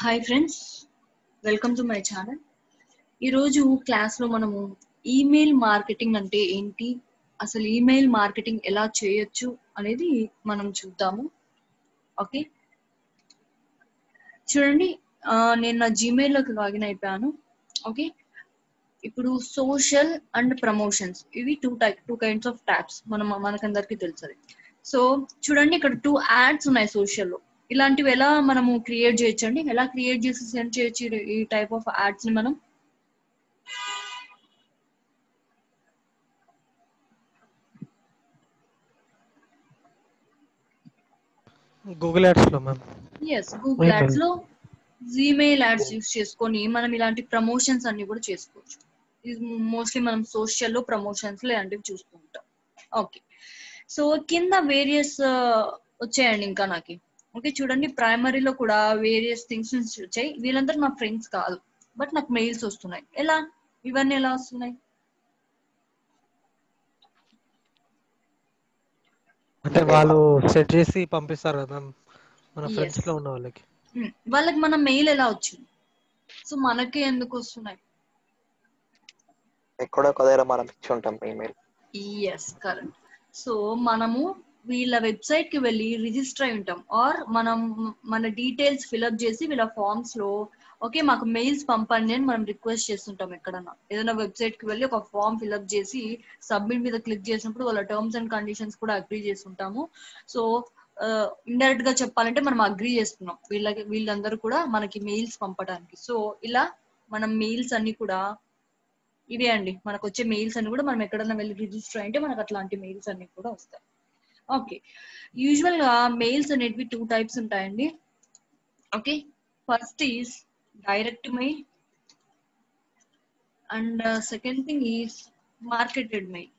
Hi friends welcome to my channel ఈరోజు క్లాస్లో మనము ఈమెయిల్ మార్కెటింగ్ అంటే ఏంటి? అసలు ఈమెయిల్ మార్కెటింగ్ ఎలా చేయొచ్చు అనేది మనం చూద్దాము. ఓకే చూడండి నేను నా జీమెయిల్లోకి లాగిన్ అయిపోయాను. ఓకే ఇప్పుడు సోషల్ అండ్ ప్రమోషన్స్ ఇవి two type two kinds of tabs మనం మనకందరికీ తెలుసు సో చూడండి ఇక్కడ టూ యాడ్స్ ఉన్నాయి సోషల్లో ఇలాంటివి ఎలా మనము క్రియేట్ చేయొచ్చండి? ఎలా క్రియేట్ చేసి సెండ్ చేయొచ్చు ఈ- టైప్ ఆఫ్ యాడ్స్ని మనం? గూగుల్ యాడ్స్లో మ్యామ్ ఎస్ గూగుల్. యాడ్స్లో జీమెయిల్ యాడ్స్ యూస్ చేసుకొని మనం ఇలాంటి ప్రమోషన్స్ అన్ని కూడా చేసుకోవచ్చు. మోస్ట్లీ మనం సోషల్లో ప్రమోషన్స్ ఇలాంటివి చూస్తూ ఉంటాం. ఓకే సో కింద వేరియస్ వచ్చాయండి ఇంకా నాకు. ఓకే చూడండి ప్రైమరీలో కూడా వేరియస్ థింగ్స్ నుంచి వచ్చాయి. వీళ్ళందరూ నా ఫ్రెండ్స్ కాదు. బట్ నాకు మెయిల్స్ వస్తున్నాయి. ఎలా? ఇవన్నీ ఎలా వస్తున్నాయి? అంటే వాళ్ళు సెట్ చేసి పంపిస్తారు కదా మన. ఫ్రెండ్స్లో ఉన్న వాళ్ళకి. Hmm. వాళ్ళకి మన మెయిల్ ఎలా వచ్చింది? సో మనకే ఎందుకు వస్తున్నాయి? ఎక్కడో ఒక దగ్గర మనం ఇచ్చి ఉంటాం ఈమెయిల్ ఎస్ కరెక్ట్ సో మనము వీళ్ళ వెబ్సైట్కి వెళ్ళి రిజిస్టర్ అయి ఉంటాం. ఆర్ మనం మన డీటెయిల్స్ ఫిల్అప్ చేసి వీళ్ళ ఫార్మ్స్లో ఓకే మాకు మెయిల్స్ పంపండి అని మనం రిక్వెస్ట్ చేస్తుంటాం ఎక్కడన్నా. ఏదైనా వెబ్సైట్కి వెళ్ళి ఒక ఫామ్ ఫిల్అప్ చేసి సబ్మిట్ మీద క్లిక్ చేసినప్పుడు వాళ్ళ టర్మ్స్ అండ్ కండిషన్స్ కూడా అగ్రీ చేస్తుంటాము. సో ఇండైరెక్ట్గా చెప్పాలంటే మనం అగ్రీ చేస్తున్నాం. వీళ్ళకి వీళ్ళందరూ కూడా మనకి మెయిల్స్ పంపడానికి. సో ఇలా మనం మెయిల్స్ అన్ని కూడా ఇవే అండి. మనకు వచ్చే మెయిల్స్ అన్ని కూడా మనం ఎక్కడన్నా వెళ్ళి రిజిస్టర్ అయితే మనకు అట్లాంటి మెయిల్స్ అన్ని కూడా వస్తాయి. ఓకే యూజువల్గా మెయిల్స్ అనేటివి టూ టైప్స్ ఉంటాయండి. Okay first is direct mail and second thing is marketed mail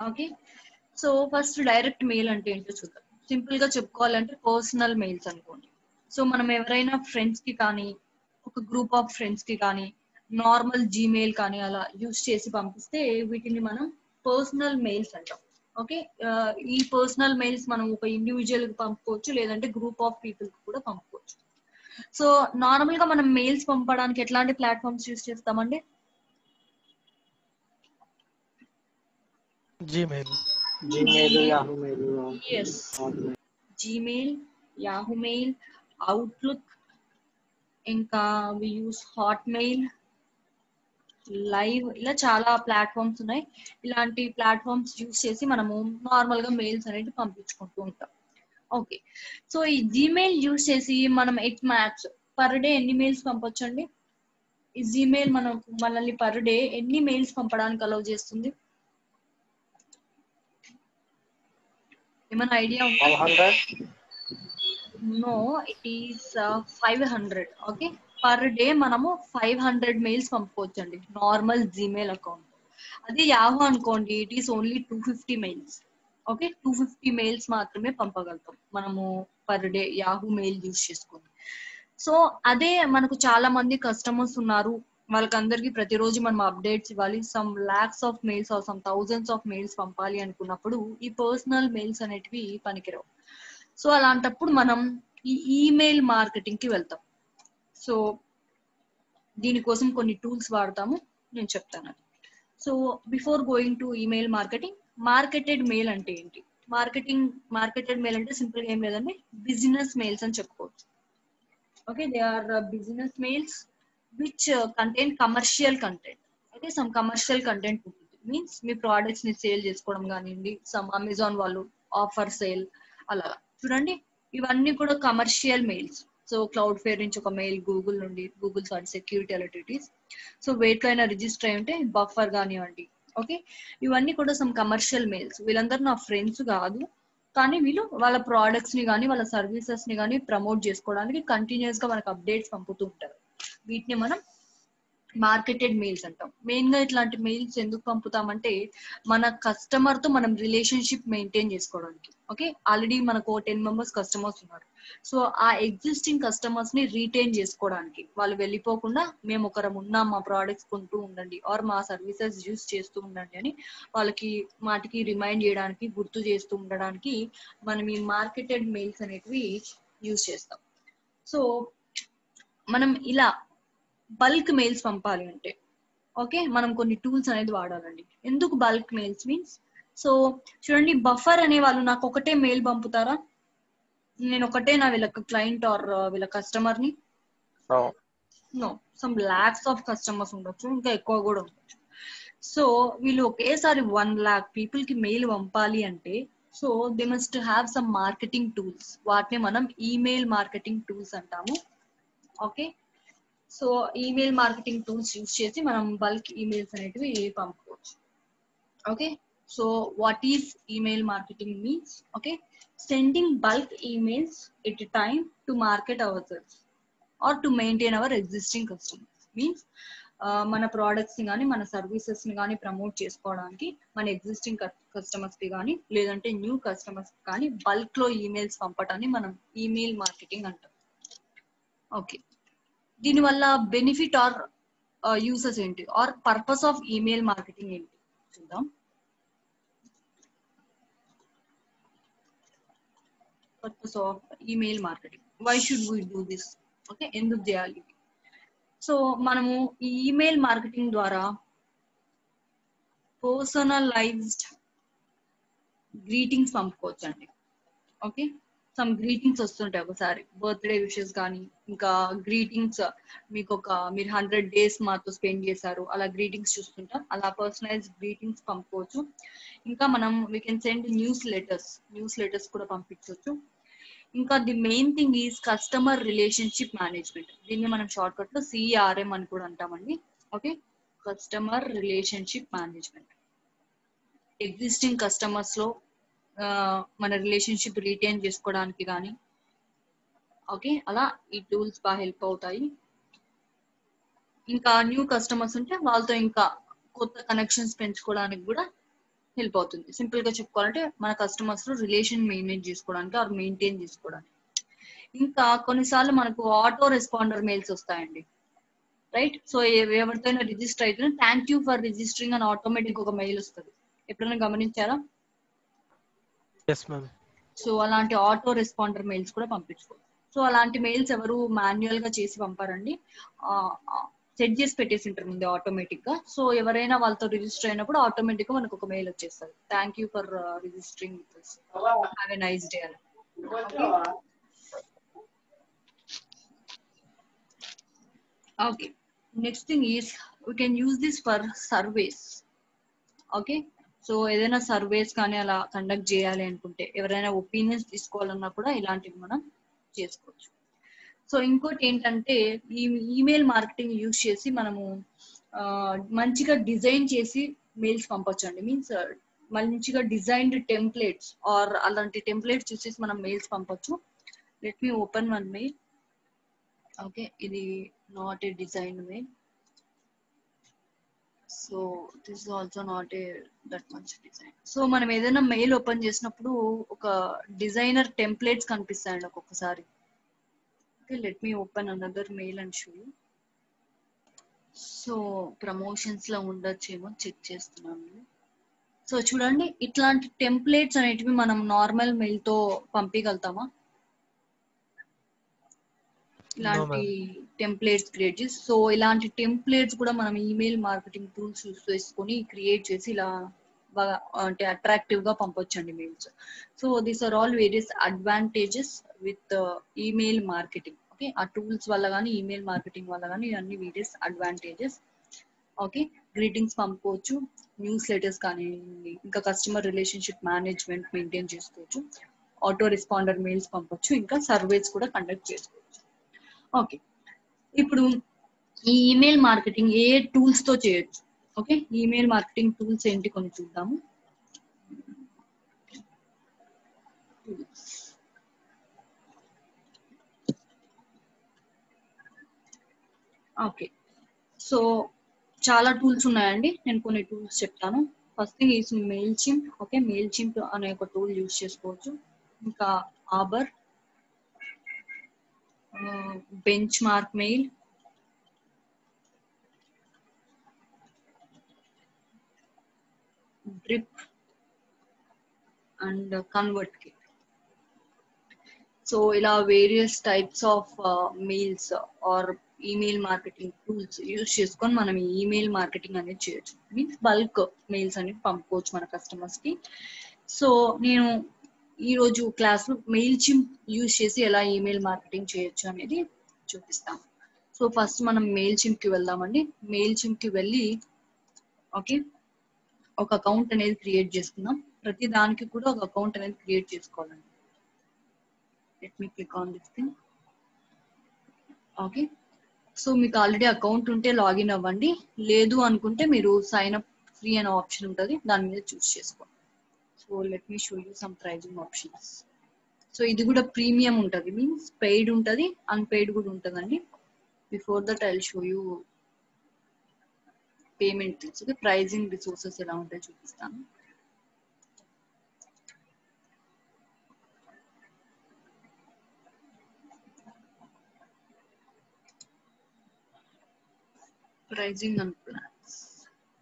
okay so first direct mail అంటే ఏంటో చూద్దాం. సింపుల్గా చెప్పుకోవాలంటే పర్సనల్ మెయిల్స్ అనుకోండి. సో మనం ఎవరైనా ఫ్రెండ్స్కి కానీ ఒక గ్రూప్ ఆఫ్ ఫ్రెండ్స్కి కానీ నార్మల్ జీమెయిల్ కానీ అలా యూస్ చేసి పంపిస్తే వీటిని మనం పర్సనల్ మెయిల్స్ అంటాం. ఓకే ఈ పర్సనల్ మెయిల్స్ మనం ఒక ఇండివిజువల్కి పంపుకోవచ్చు లేదంటే గ్రూప్ ఆఫ్ పీపుల్కి కూడా పంపుకోవచ్చు. సో నార్మల్గా మనం మెయిల్స్ పంపడానికి ఎట్లాంటి ప్లాట్ఫామ్స్ యూస్ చేస్తామండి? Gmail Gmail Yahoo mail yes Gmail Yahoo mail Outlook ఇంకా we use Hotmail live ఇలా చాలా ప్లాట్ఫామ్స్ ఉన్నాయి. ఇలాంటి ప్లాట్ఫామ్స్ యూస్ చేసి మనము నార్మల్గా మెయిల్స్ అనేది పంపించుకుంటూ ఉంటాం. ఓకే సో ఈ జీమెయిల్ యూస్ చేసి మనం ఎట్ మ్యాక్స్ పర్ డే ఎన్ని మెయిల్స్ పంపొచ్చండి? ఈ జీమెయిల్ మనం మనల్ని పర్ డే ఎన్ని మెయిల్స్ పంపడానికి అలౌ చేస్తుంది? ఏమైనా ఐడియా ఉందా? No it is five hundred okay per day మనము ఫైవ్ హండ్రెడ్ మెయిల్స్ పంపుకోవచ్చు అండి నార్మల్ జీమెయిల్ అకౌంట్ అదే యాహో అనుకోండి it is only two fifty mails okay two fifty mails మాత్రమే పంపగలుగుతాం. మనము per day Yahoo mail use చేసుకొని. సో అదే మనకు చాలా మంది కస్టమర్స్ ఉన్నారు. వాళ్ళకందరికి ప్రతిరోజు మనం అప్డేట్స్ ఇవ్వాలి. Some lakhs of mails or some thousands of mails పంపాలి అనుకున్నప్పుడు ఈ పర్సనల్ మెయిల్స్ అనేటివి పనికిరావు. సో అలాంటప్పుడు మనం ఈ ఈమెయిల్ మార్కెటింగ్కి వెళ్తాం. సో దీనికోసం కొన్ని టూల్స్ వాడతాము. నేను చెప్తాను అది. So before going to email marketing marketed mail అంటే ఏంటి? మార్కెటింగ్ మార్కెటెడ్ మెయిల్ అంటే సింపుల్గా ఏం లేదండి బిజినెస్ మెయిల్స్ అని చెప్పుకోవచ్చు. Okay they are business mails which contain commercial content okay some commercial content ఉంటుంది. మీన్స్ మీ ప్రోడక్ట్స్ని సేల్ చేసుకోవడం కానివ్వండి సమ్ అమెజాన్ వాళ్ళు ఆఫర్ సేల్ అలా. చూడండి ఇవన్నీ కూడా commercial mails. So cloud fair నుంచి ఒక మెయిల్ గూగుల్ నుండి Google sorry security alerts so wait అయినా రిజిస్టర్ అయి ఉంటే బఫర్ కానివ్వండి ఓకే ఇవన్నీ కూడా సమ్ కమర్షియల్ మెయిల్స్ వీళ్ళందరూ నా ఫ్రెండ్స్ కాదు. కానీ వీళ్ళు వాళ్ళ ప్రోడక్ట్స్ని కానీ వాళ్ళ సర్వీసెస్ని కానీ ప్రమోట్ చేసుకోవడానికి కంటిన్యూస్గా మనకు అప్డేట్స్ పంపుతూ ఉంటారు. వీటిని మనం మార్కెటెడ్ మెయిల్స్ అంటాం. మెయిన్గా ఇట్లాంటి మెయిల్స్ ఎందుకు పంపుతామంటే మన కస్టమర్తో మనం రిలేషన్షిప్ మెయింటైన్ చేసుకోవడానికి ఓకే ఆల్రెడీ మనకు టెన్ మెంబర్స్ కస్టమర్స్ ఉన్నారు. సో ఆ ఎగ్జిస్టింగ్ కస్టమర్స్ని రీటైన్ చేసుకోవడానికి. వాళ్ళు వెళ్ళిపోకుండా మేము ఒకరం ఉన్నాం మా ప్రోడక్ట్స్ కొంటూ ఉండండి ఆర్ మా సర్వీసెస్ యూస్ చేస్తూ ఉండండి అని వాళ్ళకి వాటికి రిమైండ్ చేయడానికి గుర్తు చేస్తూ ఉండడానికి మనం ఈ మార్కెటెడ్ మెయిల్స్ అనేటివి యూస్ చేస్తాం. సో మనం ఇలా బల్క్ మెయిల్స్ పంపాలి అంటే ఓకే మనం కొన్ని టూల్స్ అనేది వాడాలండి. ఎందుకు బల్క్ మెయిల్స్ మీన్స్ సో చూడండి బఫర్ అనే వాళ్ళు నాకు ఒకటే మెయిల్ పంపుతారా? నేను ఒకటే నా వీళ్ళ క్లయింట్ ఆర్ వీళ్ళ కస్టమర్ని. No. No some lakhs of customers ఉండొచ్చు ఇంకా ఎక్కువ కూడా ఉండొచ్చు. సో వీళ్ళు ఒకేసారి వన్ లాక్ పీపుల్కి మెయిల్ పంపాలి అంటే so they must have some marketing tools వాటిని మనం ఈమెయిల్ మార్కెటింగ్ టూల్స్ అంటాము. Okay so email marketing tools use చేసి మనం బల్క్ ఈమెయిల్స్ అనేటివి పంపుకోవచ్చు okay so what is email marketing means okay sending bulk emails at time to market market ourselves or to maintain our existing customers means uh, మన ప్రోడక్ట్స్ని కానీ మన సర్వీసెస్ని కానీ promote చేసుకోవడానికి మన ఎగ్జిస్టింగ్ కస్టమర్స్కి కానీ లేదంటే న్యూ కస్టమర్స్కి కానీ బల్క్లో ఈమెయిల్స్ పంపటాన్ని మనం ఈమెయిల్ మార్కెటింగ్ అంటాం. ఓకే దీనివల్ల బెనిఫిట్ ఆర్ యూసెస్ ఏంటి? Or purpose of email marketing ఏంటి? చూద్దాం. Purpose of email marketing why should we do this okay ఎందుకు చేయాలి సో మనము ఈ ఈమెయిల్ మార్కెటింగ్ ద్వారా పర్సనలైజ్డ్ గ్రీటింగ్స్ పంపుకోవచ్చు అండి ఓకే సమ్ గ్రీటింగ్స్ వస్తుంటాయి ఒకసారి. బర్త్డే విషెస్ కానీ ఇంకా గ్రీటింగ్స్ మీకు ఒక మీరు హండ్రెడ్ డేస్ మాతో స్పెండ్ చేశారు అలా గ్రీటింగ్స్ చూస్తుంటాం. అలా పర్సనలైజ్ గ్రీటింగ్స్ పంపుకోవచ్చు. ఇంకా మనం we can send newsletters newsletters కూడా పంపించవచ్చు. ఇంకా the main thing is customer relationship management దీన్ని మనం షార్ట్ కట్లో సిఆర్ఎం అని కూడా అంటామండి. Okay customer relationship management existing కస్టమర్స్లో ఆ, మన రిలేషన్షిప్ రీటైన్ చేసుకోవడానికి కానీ ఓకే అలా ఈ టూల్స్ బాగా హెల్ప్ అవుతాయి. ఇంకా న్యూ కస్టమర్స్ ఉంటే వాళ్ళతో ఇంకా కొత్త కనెక్షన్స్ పెంచుకోవడానికి కూడా హెల్ప్ అవుతుంది. సింపుల్గా చెప్పుకోవాలంటే మన కస్టమర్స్ రిలేషన్ మెయింటైన్ చేసుకోవడానికి ఆర్ మెయింటైన్ చేసుకోవడానికి. ఇంకా కొన్నిసార్లు మనకు ఆటో రెస్పాండర్ మెయిల్స్ వస్తాయండి. రైట్ సో ఎవరితో రిజిస్టర్ అయితే థ్యాంక్ యూ ఫర్ రిజిస్టరింగ్ అని ఆటోమేటిక్ ఒక మెయిల్ వస్తుంది. ఎప్పుడైనా గమనించారా? సో అలాంటి ఆటో రెస్పాండర్ మెయిల్స్ కూడా పంపించుకోవచ్చు సో అలాంటి మెయిల్స్ ఎవరు మాన్యువల్గా చేసి పంపారండి. సెట్ చేసి పెట్టేసి ఉంటారు ముందే ఆటోమేటిక్గా. సో ఎవరైనా వాళ్ళతో రిజిస్టర్ అయినప్పుడు ఆటోమేటిక్గా మనకు ఒక మెయిల్ వచ్చేస్తుంది thank you for registering have a nice day అని okay next thing is we can use this for surveys okay so ఏదైనా సర్వేస్ కానీ అలా కండక్ట్ చేయాలి అనుకుంటే ఎవరైనా ఒపీనియన్స్ తీసుకోవాలన్నా కూడా ఇలాంటివి మనం చేసుకోవచ్చు. సో ఇంకోటి ఏంటంటే ఈ ఈమెయిల్ మార్కెటింగ్ యూజ్ చేసి మనము ఆ, మంచిగా డిజైన్ చేసి మెయిల్స్ పంపొచ్చు అండి మీన్స్ మంచిగా డిజైన్డ్ టెంప్లెట్స్ ఆర్ అలాంటి టెంప్లెట్స్ చూసేసి మనం మెయిల్స్ పంపొచ్చు. Let me open one mail okay ఇది not a design mail so this also not a that much design so మనం ఏదైనా మెయిల్ ఓపెన్ చేసినప్పుడు ఒక డిజైనర్ టెంప్లెట్స్ కనిపిస్తాయండి ఒక్కొక్కసారి. Okay let me open another mail and show so ప్రమోషన్స్లో ఉండొచ్చేమో check చేస్తున్నాను. So చూడండి ఇట్లాంటి టెంప్లెట్స్ అనేటివి మనం నార్మల్ మెయిల్తో పంపించగలుగుతామా ఇలాంటి టెంప్లెట్స్ క్రియేట్ చేసి సో ఇలాంటి టెంప్లెట్స్ కూడా మనం ఈమెయిల్ మార్కెటింగ్ టూల్స్ యూస్ చేసుకొని క్రియేట్ చేసి ఇలా బాగా అంటే అట్రాక్టివ్గా పంపొచ్చండి mails so these are all various advantages with email marketing okay ఆ టూల్స్ వల్ల కానీ ఈమెయిల్ మార్కెటింగ్ వల్ల కానీ ఇవన్నీ వేరియస్ అడ్వాంటేజెస్ ఓకే గ్రీటింగ్స్ పంపుకోవచ్చు న్యూస్ లెటర్స్ కానీ ఇంకా కస్టమర్ రిలేషన్షిప్ మేనేజ్మెంట్ మెయింటైన్ చేసుకోవచ్చు. ఆటో రెస్పాండర్ మెయిల్స్ పంపొచ్చు. ఇంకా సర్వేస్ కూడా కండక్ట్ చేసుకోవచ్చు. ఓకే ఇప్పుడు ఈ ఈమెయిల్ మార్కెటింగ్ ఏ టూల్స్తో చేయొచ్చు? ఓకే ఈమెయిల్ మార్కెటింగ్ టూల్స్ ఏంటి కొన్ని చూద్దాము. ఓకే సో చాలా టూల్స్ ఉన్నాయండి. నేను కొన్ని టూల్స్ చెప్తాను. First thing is Mailchimp okay Mailchimp అనే ఒక టూల్ యూస్ చేసుకోవచ్చు. ఇంకా AWeber Benchmark mail drip and ConvertKit so ఇలా various types of mails or email marketing tools use చేసుకొని మనం ఈమెయిల్ మార్కెటింగ్ అనేది చేయొచ్చు. మీన్స్ బల్క్ మెయిల్స్ అనేవి పంపుకోవచ్చు మన కస్టమర్స్కి. సో నేను ఈరోజు క్లాస్లో మెయిల్ చిమ్ యూజ్ చేసి ఎలా ఈమెయిల్ మార్కెటింగ్ చేయొచ్చు అనేది చూపిస్తాం సో ఫస్ట్ మనం మెయిల్ చిమ్కి వెళ్దామండి. మెయిల్ చిమ్కి వెళ్ళి ఓకే ఒక అకౌంట్ అనేది క్రియేట్ చేసుకుందాం. ప్రతి దానికి కూడా ఒక అకౌంట్ అనేది క్రియేట్ చేసుకోవాలండి. Let me click on this thing okay so మీకు ఆల్రెడీ అకౌంట్ ఉంటే లాగిన్ అవ్వండి. లేదు అనుకుంటే మీరు సైన్ అప్ ఫ్రీ అనే ఆప్షన్ ఉంటుంది. దాని మీద చూస్ చేసుకోండి. So let me show you some pricing options so ఇది కూడా ప్రీమియం ఉంటుంది. మీన్స్ పెయిడ్ ఉంటుంది అన్పెయిడ్ కూడా ఉంటుందండి. Before that I show you payment things okay pricing resources ఎలా ఉంటాయో చూపిస్తాను. ప్రైజింగ్ అండ్ ప్లాన్స్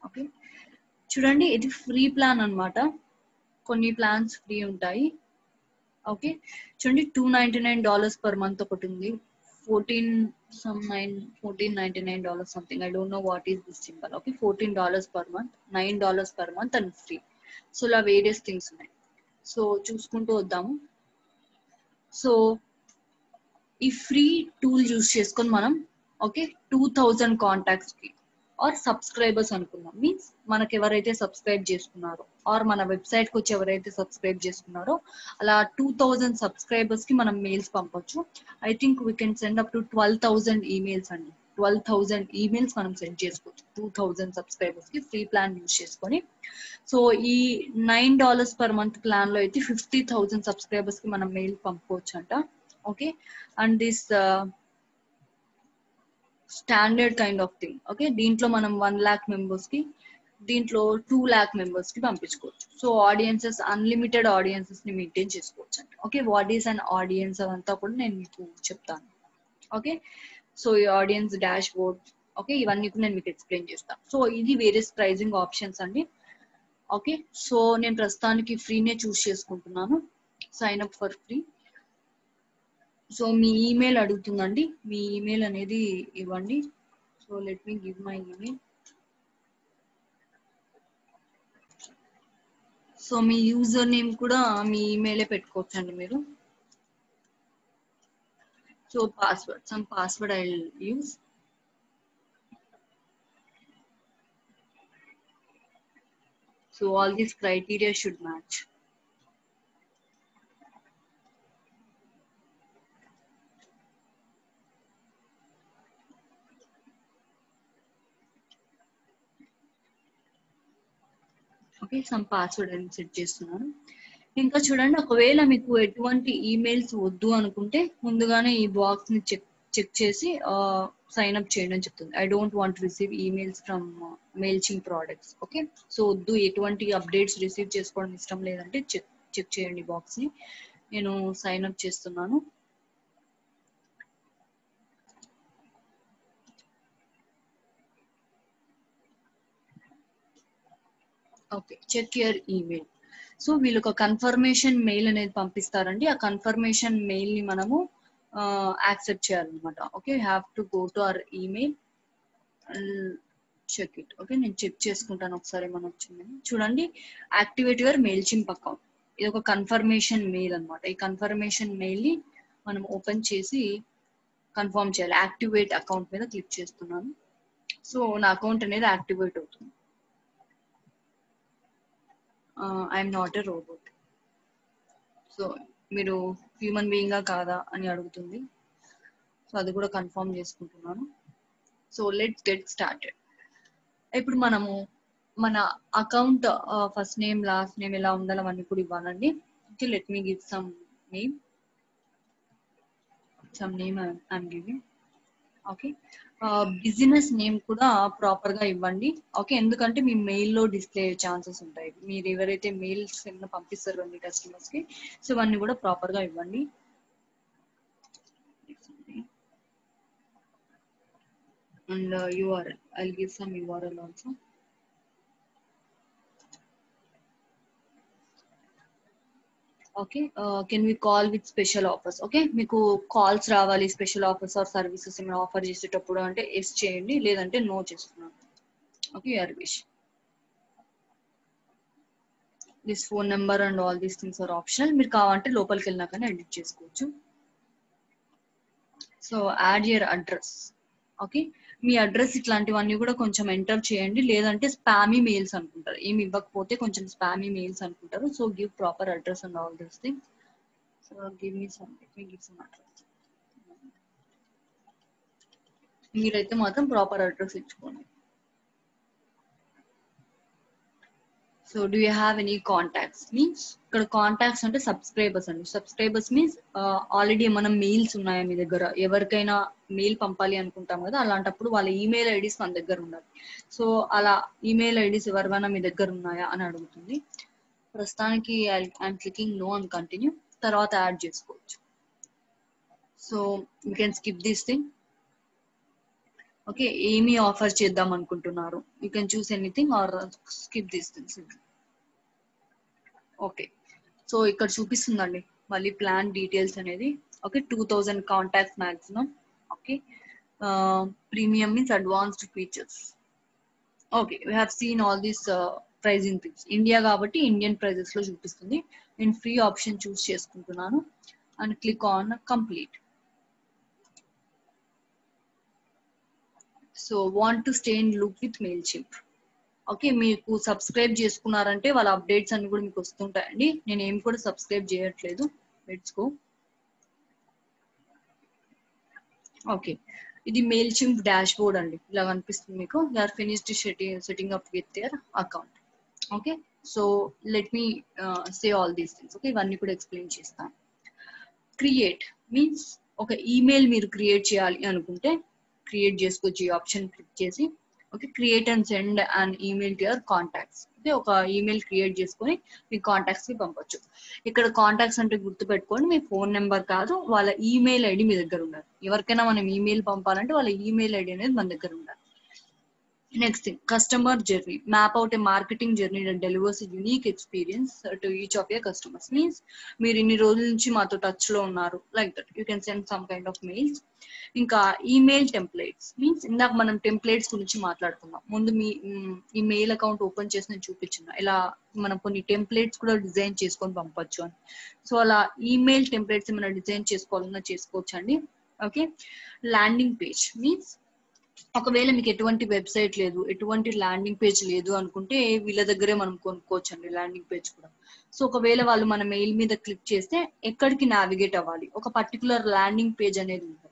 ఓకే చూడండి ఇది ఫ్రీ ప్లాన్ అన్నమాట. కొన్ని ప్లాన్స్ ఫ్రీ ఉంటాయి. ఓకే చూడండి two ninety nine dollars per month ఒకటి ఉంది. Fourteen some nine fourteen ninety nine dollars something I don't know what is this symbol okay fourteen dollars per month nine dollars per month and free so ఇలా various things ఉన్నాయి. So చూసుకుంటూ వద్దాము so ఈ free tool use చేసుకొని మనం okay two thousand కాంటాక్ట్స్కి or subscribers అనుకున్నాం means మనకి ఎవరైతే సబ్స్క్రైబ్ చేసుకున్నారో ఆర్ మన వెబ్సైట్కి వచ్చి ఎవరైతే సబ్స్క్రైబ్ చేసుకున్నారో అలా టూ థౌజండ్ సబ్స్క్రైబర్స్కి మనం మెయిల్స్ పంపొచ్చు. I think we can send up to twelve thousand emails అండి. ట్వెల్వ్ థౌజండ్ ఈమెయిల్స్ మనం సెండ్ చేసుకోవచ్చు. టూ థౌజండ్ సబ్స్క్రైబర్స్కి ఫ్రీ ప్లాన్ యూజ్ చేసుకొని. సో ఈ నైన్ డాలర్స్ పర్ మంత్ ప్లాన్లో అయితే ఫిఫ్టీ థౌజండ్ సబ్స్క్రైబర్స్కి మనం మెయిల్ పంపుకోవచ్చు అంట okay and this standard kind of thing okay దీంట్లో మనం వన్ ల్యాక్ మెంబర్స్కి దీంట్లో టూ ల్యాక్ మెంబర్స్కి పంపించుకోవచ్చు. సో ఆడియన్సెస్ అన్లిమిటెడ్ ఆడియన్సెస్ని మెయింటైన్ చేసుకోవచ్చు అండి okay what is an audience అవంతా కూడా నేను మీకు చెప్తాను ఓకే సో ఈ ఆడియన్స్ డాష్ బోర్డ్ ఓకే ఇవన్నీ కూడా నేను మీకు ఎక్స్ప్లెయిన్ చేస్తాను. సో ఇది వేరియస్ ప్రైజింగ్ ఆప్షన్స్ అండి ఓకే సో నేను ప్రస్తుతానికి ఫ్రీనే చూస్ చేసుకుంటున్నాను. Sign up for free so me email అడుగుతుందండి. మీ ఈమెయిల్ అనేది ఇవ్వండి. So let me give my email so me user name కూడా మీ ఈమెయిలే పెట్టుకోవచ్చు అండి మీరు? So password some password I use so all these criteria should match okay some password అని సెట్ చేస్తున్నాను. ఇంకా చూడండి ఒకవేళ మీకు ఎటువంటి ఈమెయిల్స్ వద్దు అనుకుంటే ముందుగానే ఈ బాక్స్ని చెక్ చెక్ చేసి సైన్ అప్ చేయండి అని చెప్తుంది. I don't want receive emails from Mailchimp products okay so వద్దు ఎటువంటి అప్డేట్స్ రిసీవ్ చేసుకోవడం ఇష్టం లేదంటే చెక్ చెక్ చేయండి బాక్స్ని. నేను సైన్ అప్ చేస్తున్నాను. Okay check your email so వీళ్ళు ఒక కన్ఫర్మేషన్ మెయిల్ అనేది పంపిస్తారండి. ఆ కన్ఫర్మేషన్ మెయిల్ని మనము యాక్సెప్ట్ చేయాలన్నమాట. Okay have to go to our email check it okay నేను చెక్ చేసుకుంటాను ఒకసారి ఏమైనా వచ్చిందని. చూడండి activate your Mailchimp account ఇది ఒక కన్ఫర్మేషన్ మెయిల్ అనమాట ఈ కన్ఫర్మేషన్ మెయిల్ని మనం ఓపెన్ చేసి కన్ఫర్మ్ చేయాలి. యాక్టివేట్ అకౌంట్ మీద క్లిక్ చేస్తున్నాను. సో నా అకౌంట్ అనేది యాక్టివేట్ అవుతుంది. I'm not a robot so మీరు హ్యూమన్ బీయింగా కాదా అని అడుగుతుంది. సో అది కూడా కన్ఫర్మ్ చేసుకుంటున్నాను. సో లెట్స్ గెట్ స్టార్టెడ్ ఇప్పుడు మనము మన account first name last name ఎలా ఉండాలి అవన్నీ కూడా ఇవ్వాలండి. Okay let me give some name some name I'm giving okay business name కూడా ప్రాపర్గా ఇవ్వండి. ఓకే ఎందుకంటే మీ మెయిల్లో డిస్ప్లే అయ్యే ఛాన్సెస్ ఉంటాయి. మీరు ఎవరైతే మెయిల్స్ ఏమైనా పంపిస్తారో మీ కస్టమర్స్కి సో అవన్నీ కూడా ప్రాపర్గా ఇవ్వండి. And URL I give some URL also okay can we call with special offers okay మీకు కాల్స్ రావాలి స్పెషల్ ఆఫర్స్ ఆర్ సర్వీసెస్ ఏమైనా ఆఫర్ చేసేటప్పుడు అంటే ఎస్ చేయండి లేదంటే నో చేస్తున్నాను. Okay your wish this phone number and all these things are optional మీరు కావాలంటే లోపలికి వెళ్ళినాకనే ఎడిట్ చేసుకోవచ్చు. So add your address okay me address ఇట్లాంటివన్నీ కూడా కొంచెం ఎంటర్ చేయండి. లేదంటే స్పామీ మెయిల్స్ అనుకుంటారు. ఏమి ఇవ్వకపోతే కొంచెం స్పామీ మెయిల్స్ అనుకుంటారు. So give proper address and all these things. So give me some me give some address. మీరైతే మాత్రం ప్రాపర్ అడ్రస్ ఇచ్చుకోండి. So do you have any contacts? Means ఇక్కడ కాంటాక్ట్స్ అంటే సబ్స్క్రైబర్స్ అండి. సబ్స్క్రైబర్స్ మీన్స్ ఆల్రెడీ ఏమైనా mails ఉన్నాయా మీ దగ్గర? ఎవరికైనా మెయిల్ పంపాలి అనుకుంటాం కదా అలాంటప్పుడు వాళ్ళ ఈమెయిల్ ఐడీస్ మన దగ్గర ఉండాలి. సో అలా ఈమెయిల్ ఐడీస్ ఎవరివైనా మీ దగ్గర ఉన్నాయా అని అడుగుతుంది. ప్రస్తుతానికి I'm clicking no and continue తర్వాత యాడ్ చేసుకోవచ్చు. So you can skip this thing okay ఏమి ఆఫర్ చేద్దాం అనుకుంటున్నారు? You can choose anything or skip this things okay so ఇక్కడ చూపిస్తుందండి. మళ్ళీ ప్లాన్ డీటెయిల్స్ అనేది. Okay two thousand contact maximum okay. Premium means advanced features. Okay we have seen all these pricing things India కాబట్టి Indian ప్రైజెస్లో చూపిస్తుంది. నేను free option choose చేసుకుంటున్నాను. And click on complete so want to stay in loop with Mailchimp okay మీకు subscribe చేసుకున్నారంటే వాళ్ళ updates అన్ని కూడా మీకు వస్తుంటాయండి. నేను ఏం కూడా సబ్స్క్రైబ్ చేయట్లేదు. లెట్స్ గో ఓకే ఇది మెయిల్ చింప్ డాష్ బోర్డ్ అండి. ఇలా కనిపిస్తుంది మీకు. They are finished setting up with their account okay so let me say all these things okay ఇవన్నీ కూడా ఎక్స్ప్లెయిన్ చేస్తాను క్రియేట్ మీన్స్ ఒక ఈమెయిల్ మీరు క్రియేట్ చేయాలి అనుకుంటే క్రియేట్ చేసుకోవచ్చు ఈ ఆప్షన్ క్లిక్ చేసి okay create and send and email to your contacts okay ఒక ఈమెయిల్ క్రియేట్ చేసుకొని మీ కాంటాక్ట్స్కి పంపొచ్చు. ఇక్కడ కాంటాక్ట్స్ అంటే గుర్తుపెట్టుకోండి మీ ఫోన్ నెంబర్ కాదు వాళ్ళ ఈమెయిల్ ఐడి మీ దగ్గర ఉండాలి. ఎవరికైనా మనం ఈమెయిల్ పంపాలంటే వాళ్ళ ఈమెయిల్ ఐడి అనేది మన దగ్గర ఉండాలి. Next thing customer journey map out a marketing journey and delivers unique experience to each of your customers means మీరు ఇన్ని రోజుల నుంచి మాతో టచ్లో ఉన్నారు like that you can send some kind of mails ఇంకా ఈమెయిల్ టెంప్లెట్స్ మీన్స్ ఇందాక మనం టెంప్లెట్స్ గురించి మాట్లాడుకున్నాం. ముందు మీ ఈ మెయిల్ అకౌంట్ ఓపెన్ చేసి నేను చూపించిన ఇలా మనం కొన్ని టెంప్లెట్స్ కూడా డిజైన్ చేసుకొని పంపొచ్చు అని. సో అలా ఈమెయిల్ టెంప్లెట్స్ ఏమైనా డిజైన్ చేసుకోవాలన్నా చేసుకోవచ్చు అండి ఓకే ల్యాండింగ్ పేజ్ మీన్స్ ఒకవేళ మీకు ఎటువంటి వెబ్సైట్ లేదు ఎటువంటి ల్యాండింగ్ పేజ్ లేదు అనుకుంటే వీళ్ళ దగ్గరే మనం కొనుక్కోవచ్చు అండి ల్యాండింగ్ పేజ్ కూడా. సో ఒకవేళ వాళ్ళు మన మెయిల్ మీద క్లిక్ చేస్తే ఎక్కడికి నావిగేట్ అవ్వాలి? ఒక పర్టికులర్ ల్యాండింగ్ పేజ్ అనేది ఉంటుంది.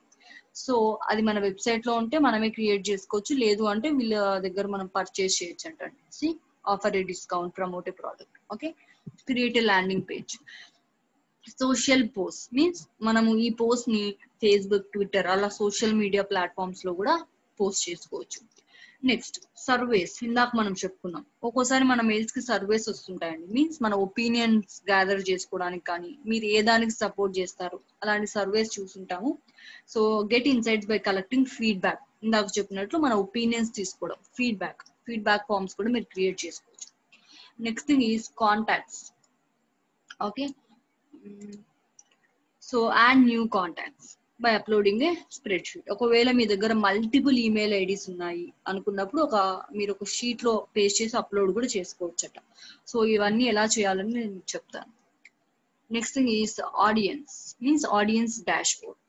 సో అది మన వెబ్సైట్లో ఉంటే మనమే క్రియేట్ చేసుకోవచ్చు. లేదు అంటే వీళ్ళ దగ్గర మనం పర్చేస్ చేయొచ్చు అంటండి C offer a discount promote a product. Okay? Create a landing page. Social post means మనము ఈ పోస్ట్ని ఫేస్బుక్ ట్విట్టర్ అలా సోషల్ మీడియా ప్లాట్ఫామ్స్లో కూడా పోస్ట్ చేసుకోవచ్చు. నెక్స్ట్ సర్వేస్ ఇందాక మనం చెప్పుకున్నాం. ఒక్కోసారి మన మెయిల్స్కి సర్వేస్ వస్తుంటాయండి. మీన్స్ మన ఒపీనియన్స్ గ్యాదర్ చేసుకోవడానికి కానీ మీరు ఏ దానికి సపోర్ట్ చేస్తారు అలాంటి surveys చూసుంటాము so get insights by collecting feedback ఇందాక చెప్పినట్లు మన ఒపీనియన్స్ తీసుకోవడం ఫీడ్బ్యాక్ ఫీడ్బ్యాక్ ఫార్మ్స్ కూడా మీరు క్రియేట్ చేసుకోవచ్చు. Next thing is contacts okay so add new contacts by uploading a spreadsheet ఒకవేళ మీ దగ్గర మల్టిపుల్ ఈమెయిల్ ఐడీస్ ఉన్నాయి అనుకున్నప్పుడు ఒక మీరు ఒక షీట్లో పేస్ట్ చేసి అప్లోడ్ కూడా చేసుకోవచ్చట. సో ఇవన్నీ ఎలా చేయాలని నేను మీకు చెప్తాను. Next thing is audience means audience dashboard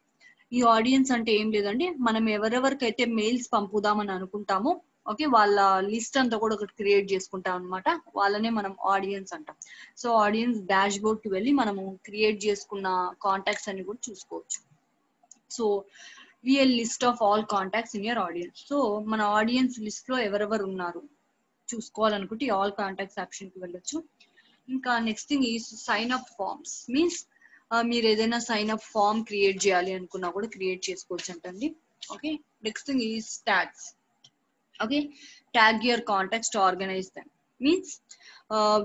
ఈ ఆడియన్స్ అంటే ఏం లేదండి మనం ఎవరెవరికైతే మెయిల్స్ పంపుదామని అనుకుంటామో ఓకే వాళ్ళ లిస్ట్ అంతా కూడా ఒకటి క్రియేట్ చేసుకుంటాం అనమాట వాళ్ళనే మనం ఆడియన్స్ అంటాం. సో ఆడియన్స్ డాష్ బోర్డ్కి వెళ్ళి మనము క్రియేట్ చేసుకున్న కాంటాక్ట్స్ అన్ని కూడా చూసుకోవచ్చు. So view list of all contacts in your audience so మన ఆడియన్స్ లిస్ట్లో ఎవరెవరు ఉన్నారు? చూసుకోవాలనుకుంటే ఆల్ కాంటాక్ట్స్ ఆప్షన్కి వెళ్ళొచ్చు. ఇంకా నెక్స్ట్ థింగ్ ఈ సైన్ అప్ ఫార్మ్స్ మీన్స్ మీరు ఏదైనా సైన్ అప్ ఫామ్ క్రియేట్ చేయాలి అనుకున్నా కూడా క్రియేట్ చేసుకోవచ్చు అంటండి. ఓకే నెక్స్ట్ థింగ్ ఈ tags okay tag your contacts to organise them means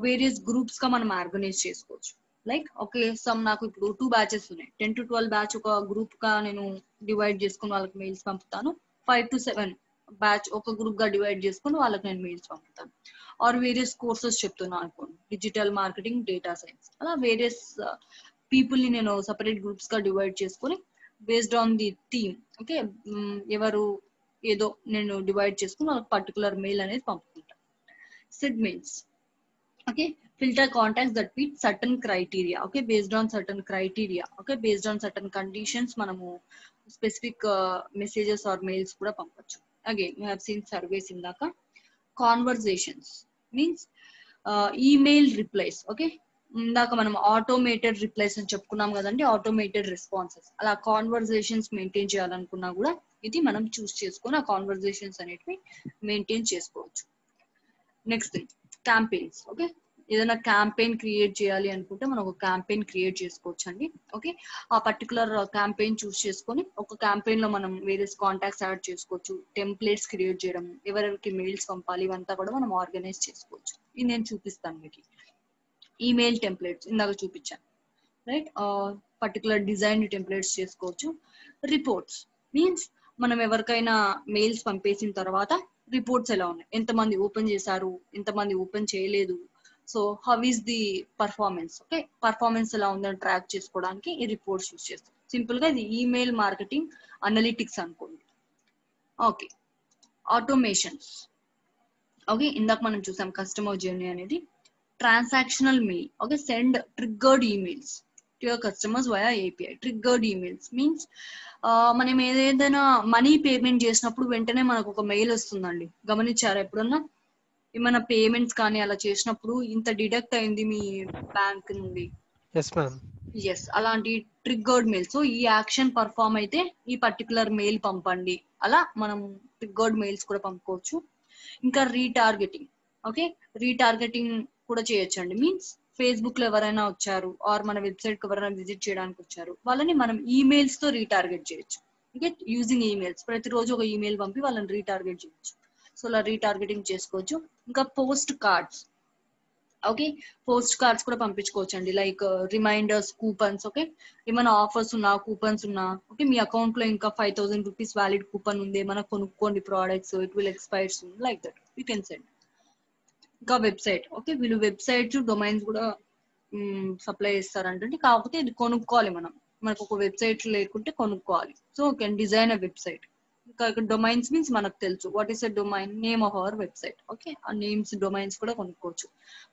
various గ్రూప్స్గా మనం ఆర్గనైజ్ చేసుకోవచ్చు. లైక్ ఓకే సమ్ నాకు ఇప్పుడు టూ బ్యాచెస్ ఉన్నాయి. టెన్ టు ట్వెల్వ్ బ్యాచ్ ఒక గ్రూప్గా నేను డివైడ్ చేసుకుని వాళ్ళకి మెయిల్స్ పంపుతాను. ఫైవ్ టు సెవెన్ బ్యాచ్ ఒక గ్రూప్గా డివైడ్ చేసుకుని వాళ్ళకి నేను మెయిల్స్ పంపుతాను. ఆర్ వేరియస్ కోర్సెస్ చెప్తున్నాను అనుకోండి. డిజిటల్ మార్కెటింగ్ డేటా సైన్స్ అలా వేరియస్ పీపుల్ని నేను సపరేట్ గ్రూప్స్గా డివైడ్ చేసుకొని based on the theme okay ఎవరు ఏదో నేను డివైడ్ చేసుకుని వాళ్ళకి పర్టికులర్ మెయిల్ అనేది పంపుకుంటాను said mails okay filter contacts that meet certain criteria okay based on certain criteria okay based on certain conditions మనము స్పెసిఫిక్ మెసేజెస్ ఆర్ మెయిల్స్ కూడా పంపొచ్చు. Again you have seen surveys ఇందాక. Conversations means email replies okay ఇందాక మనం automated replies అని చెప్పుకున్నాం కదండి automated responses అలా కాన్వర్జేషన్స్ మెయింటైన్ చేయాలనుకున్నా కూడా ఇది మనం చూస్ చేసుకొని ఆ కాన్వర్జేషన్స్ అనేటివి మెయింటైన్ చేసుకోవచ్చు. నెక్స్ట్ థింగ్ క్యాంపెయిన్స్ ఓకే ఏదైనా క్యాంపెయిన్ క్రియేట్ చేయాలి అనుకుంటే మనం ఒక క్యాంపెయిన్ క్రియేట్ చేసుకోవచ్చు అండి ఓకే ఆ పర్టికులర్ క్యాంపెయిన్ చూస్ చేసుకొని ఒక క్యాంపెయిన్లో మనం వేరియస్ కాంటాక్ట్స్ యాడ్ చేసుకోవచ్చు టెంప్లెట్స్ క్రియేట్ చేయడం ఎవరెవరికి మెయిల్స్ పంపాలి ఇవంతా కూడా మనం ఆర్గనైజ్ చేసుకోవచ్చు. ఇది నేను చూపిస్తాను మీకు. ఈమెయిల్ టెంప్లెట్స్ ఇందాక చూపించాను రైట్ పర్టికులర్ డిజైన్ టెంప్లెట్స్ చేసుకోవచ్చు. రిపోర్ట్స్ మీన్స్ మనం ఎవరికైనా మెయిల్స్ పంపేసిన తర్వాత రిపోర్ట్స్ ఎలా ఉన్నాయి? ఎంతమంది ఓపెన్ చేశారు? ఎంతమంది ఓపెన్ చేయలేదు? So how is the performance okay performance ఎలా ఉందని ట్రాక్ చేసుకోవడానికి ఈ రిపోర్ట్స్ యూస్ చేస్తాం. సింపుల్గా ఇది ఈమెయిల్ మార్కెటింగ్ అనలిటిక్స్ అనుకోండి. ఓకే ఆటోమేషన్స్ ఓకే ఇందాక మనం చూసాం కస్టమర్ జర్నీ అనేది. Transactional mail okay send triggered emails to your customers via API triggered emails means మనం ఏదైనా మనీ పేమెంట్ చేసినప్పుడు వెంటనే మనకు ఒక మెయిల్ వస్తుందండి. గమనించారా ఎప్పుడన్నా? ఏమైనా పేమెంట్స్ కానీ అలా చేసినప్పుడు ఇంత డిడక్ట్ అయింది మీ బ్యాంక్ నుండి? ఎస్ అలాంటి ట్రిగ్గర్డ్ మెయిల్ సో ఈ యాక్షన్ పర్ఫామ్ అయితే ఈ పర్టికులర్ మెయిల్ పంపండి. అలా మనం ట్రిగ్గర్డ్ మెయిల్స్ కూడా పంపుకోవచ్చు. ఇంకా రీటార్గెటింగ్ ఓకే రీటార్గెటింగ్ కూడా చేయొచ్చండి. మీన్స్ ఫేస్బుక్లో ఎవరైనా వచ్చారు ఆర్ మన వెబ్సైట్కి ఎవరైనా విజిట్ చేయడానికి వచ్చారు వాళ్ళని మనం ఈమెయిల్స్తో రీటార్గెట్ చేయొచ్చు. ఓకే? Using emails. ప్రతిరోజు ఒక ఈమెయిల్ పంపి వాళ్ళని రీటార్గెట్ చేయొచ్చు. సో అలా రీటార్గెటింగ్ చేసుకోవచ్చు. ఇంకా post cards. Okay? Post cards కూడా పంపించుకోవచ్చు అండి like uh, reminders coupons. Okay? ఏమైనా ఆఫర్స్ ఉన్నా కూపన్స్ ఉన్నా ఓకే? మీ అకౌంట్లో ఇంకా five thousand rupees valid coupon ఉంది. ఏమైనా కొనుక్కోండి products it will expires like that. You can send. ఇంకా వెబ్సైట్ ఓకే వీళ్ళు వెబ్సైట్స్ డొమైన్స్ కూడా సప్లై చేస్తారంటే కాకపోతే ఇది కొనుక్కోవాలి మనం. మనకు ఒక వెబ్సైట్ లేకుంటే కొనుక్కోవాలి. So can design a website ఇంకా ఇక్కడ డొమైన్స్ మీన్స్ మనకు తెలుసు. What is a domain name of our website okay ఆ నేమ్స్ డొమైన్స్ కూడా కొనుక్కోవచ్చు.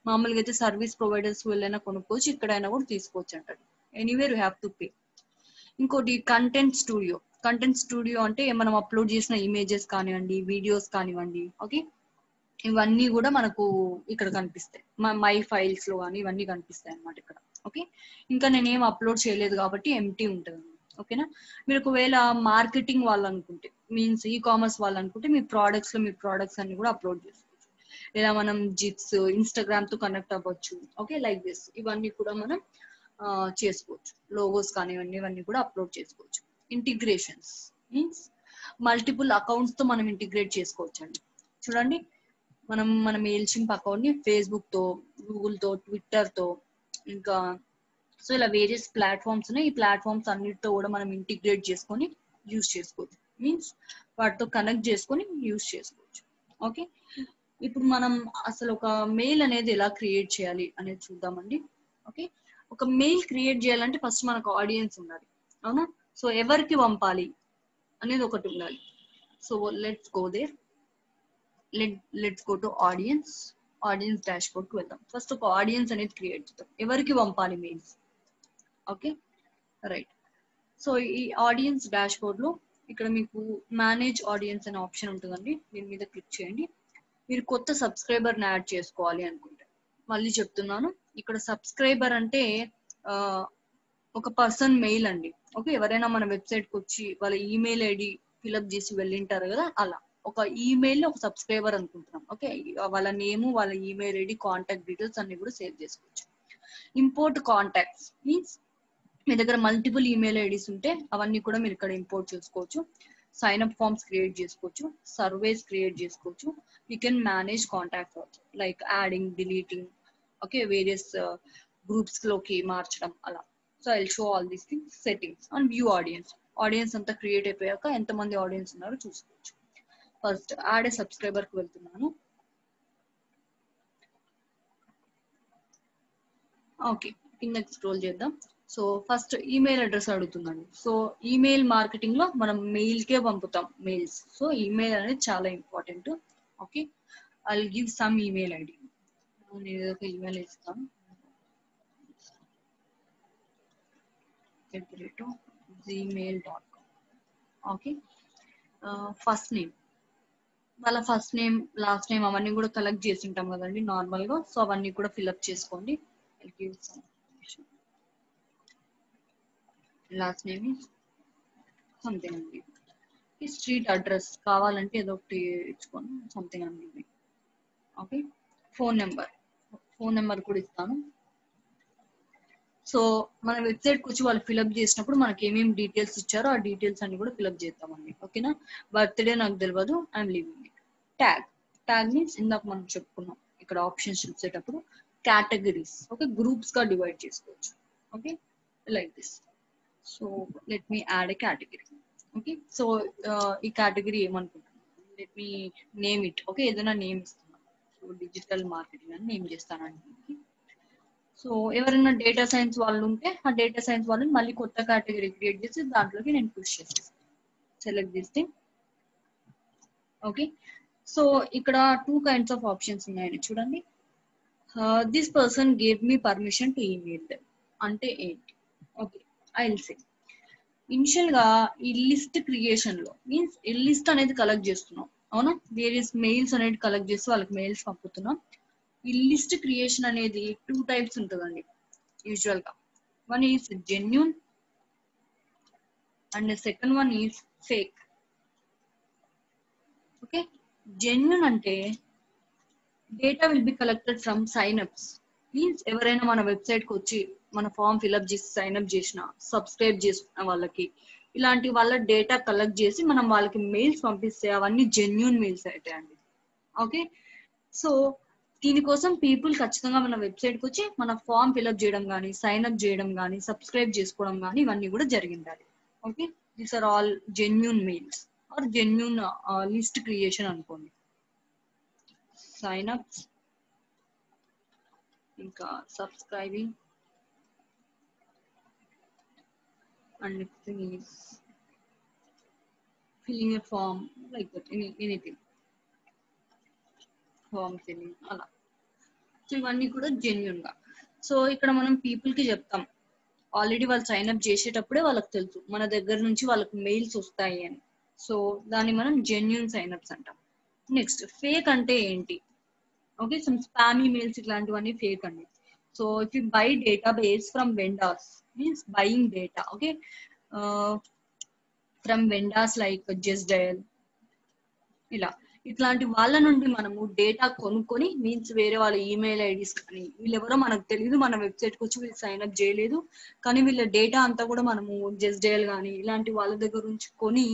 మామూలుగా అయితే సర్వీస్ ప్రొవైడర్స్ వెళ్ళైనా కొనుక్కోవచ్చు. ఇక్కడైనా కూడా తీసుకోవచ్చు అంటారు. Anywhere you have to pay ఇంకోటి కంటెంట్ స్టూడియో కంటెంట్ స్టూడియో అంటే మనం అప్లోడ్ చేసిన ఇమేజెస్ కానివ్వండి వీడియోస్ కానివ్వండి. ఓకే ఇవన్నీ కూడా మనకు ఇక్కడ కనిపిస్తాయి. మై ఫైల్స్లో కానీ ఇవన్నీ కనిపిస్తాయి అన్నమాట ఇక్కడ. ఓకే? ఇంకా నేను ఏం అప్లోడ్ చేయలేదు కాబట్టి ఎంటీ ఉంటుంది. ఓకేనా మీరు ఒకవేళ మార్కెటింగ్ వాళ్ళు అనుకుంటే మీన్స్ ఈ కామర్స్ వాళ్ళు అనుకుంటే మీ ప్రోడక్ట్స్లో మీ ప్రోడక్ట్స్ అన్ని కూడా అప్లోడ్ చేసుకోవచ్చు. లేదా మనం జిప్స్ ఇన్స్టాగ్రామ్తో కనెక్ట్ అవ్వచ్చు. ఓకే? లైక్ దిస్ ఇవన్నీ కూడా మనం చేసుకోవచ్చు. లోగోస్ కానివ్వండి ఇవన్నీ కూడా అప్లోడ్ చేసుకోవచ్చు. ఇంటిగ్రేషన్స్ మీన్స్ మల్టిపుల్ అకౌంట్స్తో మనం ఇంటిగ్రేట్ చేసుకోవచ్చు అండి చూడండి. మనం మన మెయిల్చింప్ అకౌంట్ని ఫేస్బుక్తో గూగుల్తో ట్విట్టర్తో ఇంకా సో ఇలా వేరియస్ ప్లాట్ఫామ్స్ ఉన్నాయి. ఈ ప్లాట్ఫామ్స్ అన్నిటితో కూడా మనం ఇంటిగ్రేట్ చేసుకొని యూస్ చేసుకోవచ్చు. మీన్స్ వాటితో కనెక్ట్ చేసుకొని యూస్ చేసుకోవచ్చు. ఓకే ఇప్పుడు మనం అసలు ఒక మెయిల్ అనేది ఎలా క్రియేట్ చేయాలి అనేది చూద్దామండి. ఓకే ఒక మెయిల్ క్రియేట్ చేయాలంటే ఫస్ట్ మనకు ఆడియన్స్ ఉండాలి. అవునా? సో ఎవరికి పంపాలి అనేది ఒకటి ఉండాలి. So let's go there let let's go to audience audience dash బోర్డ్కి వెళ్దాం. ఫస్ట్ ఒక ఆడియన్స్ అనేది క్రియేట్ చేద్దాం. ఎవరికి పంపాలి మెయిల్స్ ఓకే రైట్ సో ఈ ఆడియన్స్ డాష్ బోర్డ్లో ఇక్కడ మీకు మేనేజ్ ఆడియన్స్ అనే ఆప్షన్ ఉంటుందండి. దీని మీద క్లిక్ చేయండి. మీరు కొత్త సబ్స్క్రైబర్ని యాడ్ చేసుకోవాలి అనుకుంటే. మళ్ళీ చెప్తున్నాను. ఇక్కడ సబ్స్క్రైబర్ అంటే ఒక పర్సన్ మెయిల్ అండి. ఓకే ఎవరైనా మన వెబ్సైట్కి వచ్చి వాళ్ళ ఈమెయిల్ ఐడి ఫిల్అప్ చేసి వెళ్ళింటారు కదా? అలా. ఒక ఈమెయిల్ ఒక సబ్స్క్రైబర్ అనుకుంటున్నాం. ఓకే వాళ్ళ నేమ్ వాళ్ళ ఈమెయిల్ ఐడి కాంటాక్ట్ డీటెయిల్స్ అన్ని కూడా సేవ్ చేసుకోవచ్చు. ఇంపోర్ట్ కాంటాక్ట్స్ మీన్స్ మీ దగ్గర మల్టిపుల్ ఈమెయిల్ ఐడీస్ ఉంటే అవన్నీ కూడా మీరు ఇక్కడ ఇంపోర్ట్ చేసుకోవచ్చు. సైన్ అప్ ఫార్మ్స్ క్రియేట్ చేసుకోవచ్చు. సర్వేస్ క్రియేట్ చేసుకోవచ్చు. You can manage contact like adding deleting okay various గ్రూప్స్లోకి మార్చడం అలా. So I show all these things settings and view audience audience అంతా క్రియేట్ అయిపోయాక ఎంతమంది ఆడియన్స్ ఉన్నారో చూసుకోవచ్చు. ఫస్ట్ యాడ్ ఏ సబ్స్క్రైబర్కి వెళ్తున్నాను. ఓకే కిందకి స్క్రోల్ చేద్దాం. సో ఫస్ట్ ఈమెయిల్ అడ్రస్ అడుగుతుందండి సో ఈమెయిల్ మార్కెటింగ్లో మనం మెయిల్ కే పంపుతాం మెయిల్స్ సో ఈమెయిల్ అనేది చాలా important. Okay I give some email ID. నేను ఒక ఈమెయిల్ ఇస్తాను. Gmail dot com okay first name వాళ్ళ ఫస్ట్ నేమ్ లాస్ట్ నేమ్ అవన్నీ కూడా కలెక్ట్ చేసి ఉంటాం కదండి నార్మల్గా. సో అవన్నీ కూడా ఫిల్అప్ చేసుకోండి. లాస్ట్ నేమ్ సంథింగ్ అండి. ఈ స్ట్రీట్ అడ్రస్ కావాలంటే ఏదో ఒకటి ఇచ్చుకోండి. సంథింగ్ అండి okay phone number phone number కూడా ఇస్తాను. సో మన వెబ్సైట్కి వచ్చి వాళ్ళు ఫిల్అప్ చేసినప్పుడు మనకి ఏమేమి డీటెయిల్స్ ఇచ్చారో ఆ డీటెయిల్స్ అన్ని కూడా ఫిల్అప్ చేస్తామండి. ఓకేనా బర్త్డే నాకు తెలియదు I'm leaving it tag tag means ఇందాక మనం చెప్పుకున్నాం. ఇక్కడ ఆప్షన్స్ చూసేటప్పుడు కేటగిరీస్ ఓకే గ్రూప్స్గా డివైడ్ చేసుకోవచ్చు. Okay like this so let me add a category okay so ఈ category ఏమనుకుంటున్నాను let me name it okay ఏదైనా నేమ్ ఇస్తున్నాను సో డిజిటల్ మార్కెటింగ్ అని నేమ్ చేస్తానండి సో ఎవరైనా డేటా సైన్స్ వాళ్ళు ఉంటే ఆ డేటా సైన్స్ వాళ్ళని మళ్ళీ కొత్త కేటగిరీ క్రియేట్ చేసి దాంట్లోకి నేను పుష్ చేసేస్తాను సెలెక్ట్ చేస్తే ఓకే సో ఇక్కడ టూ కైండ్స్ ఆఫ్ ఆప్షన్స్ ఉన్నాయండి. చూడండి. This person gave me permission to email them అంటే ఏంటి? ఓకే ఐ విల్ సే ఇనిషియల్గా ఈ లిస్ట్ క్రియేషన్లో మీన్స్ ఈ లిస్ట్ అనేది కలెక్ట్ చేస్తున్నాం. అవునా? వేరియస్ మెయిల్స్ అనేది కలెక్ట్ చేసి వాళ్ళకి మెయిల్స్ పంపుతున్నాం. ఈ లిస్ట్ క్రియేషన్ అనేది టూ టైప్స్ ఉంటుందండి యూజువల్గా. One is genuine and second one is fake okay genuine అంటే data will be collected from sign ups means ఎవరైనా మన వెబ్సైట్కి వచ్చి మన ఫామ్ ఫిల్అప్ చేసి సైన్అప్ చేసిన సబ్స్క్రైబ్ చేసుకున్న వాళ్ళకి ఇలాంటి వాళ్ళ డేటా కలెక్ట్ చేసి మనం వాళ్ళకి మెయిల్స్ పంపిస్తే అవన్నీ జెన్యున్ మెయిల్స్ అవుతాయండి ఓకే సో దీనికోసం పీపుల్ ఖచ్చితంగా మన వెబ్సైట్కి వచ్చి మన ఫామ్ ఫిల్అప్ చేయడం కానీ సైన్అప్ చేయడం కానీ సబ్స్క్రైబ్ చేసుకోవడం కానీ ఇవన్నీ కూడా జరిగిండాలి okay these are all genuine mails or genuine list creation అనుకోండి. సైన్ అప్స్ ఇంకా subscribing and next thing is filling a form like that any anything form filling అలా. సో ఇవన్నీ కూడా జెన్యున్గా. సో ఇక్కడ మనం పీపుల్కి చెప్తాం. ఆల్రెడీ వాళ్ళు సైన్ అప్ చేసేటప్పుడే వాళ్ళకి తెలుసు. మన దగ్గర నుంచి వాళ్ళకి మెయిల్స్ వస్తాయి అని. సో దాన్ని మనం జెన్యున్ సైనప్స్ అంటాం. నెక్స్ట్ ఫేక్ అంటే ఏంటి? ఓకే సమ్ స్పామ్ ఈమెయిల్స్ ఇట్లాంటివన్నీ ఫేక్ అండి. So if you buy database from vendors means buying data okay from vendors like Just Dial ఇలా. ఇట్లాంటి వాళ్ళ నుండి మనము డేటా కొనుక్కొని మీన్స్ వేరే వాళ్ళ ఈమెయిల్ ఐడీస్ కానీ వీళ్ళెవరో మనకు తెలియదు మన వెబ్సైట్కి వచ్చి వీళ్ళు సైన్ అప్ చేయలేదు. కానీ వీళ్ళ డేటా అంతా కూడా మనము జస్ట్ డయల్ కానీ ఇలాంటి వాళ్ళ దగ్గర నుంచి కొని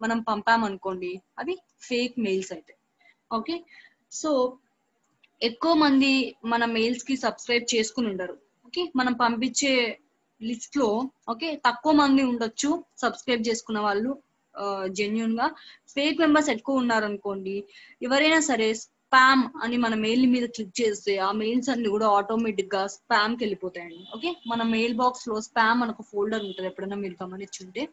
మనం పంపామనుకోండి అవి ఫేక్ మెయిల్స్ అయితే. ఓకే సో ఎక్కువ మంది మన మెయిల్స్కి సబ్స్క్రైబ్ చేసుకుని ఉండరు. ఓకే మనం పంపించే లిస్ట్లో ఓకే తక్కువ మంది ఉండొచ్చు సబ్స్క్రైబ్ చేసుకున్న వాళ్ళు జెన్యున్గా. ఫేక్ మెంబర్స్ ఎక్కువ ఉన్నారనుకోండి ఎవరైనా సరే స్పామ్ అని మన మెయిల్ మీద క్లిక్ చేస్తే ఆ మెయిల్స్ అన్ని కూడా ఆటోమేటిక్గా స్పామ్కి వెళ్ళిపోతాయండి. ఓకే మన మెయిల్ బాక్స్లో స్పామ్ అని ఒక ఫోల్డర్ ఉంటుంది ఎప్పుడైనా మీరు గమనించుంటే.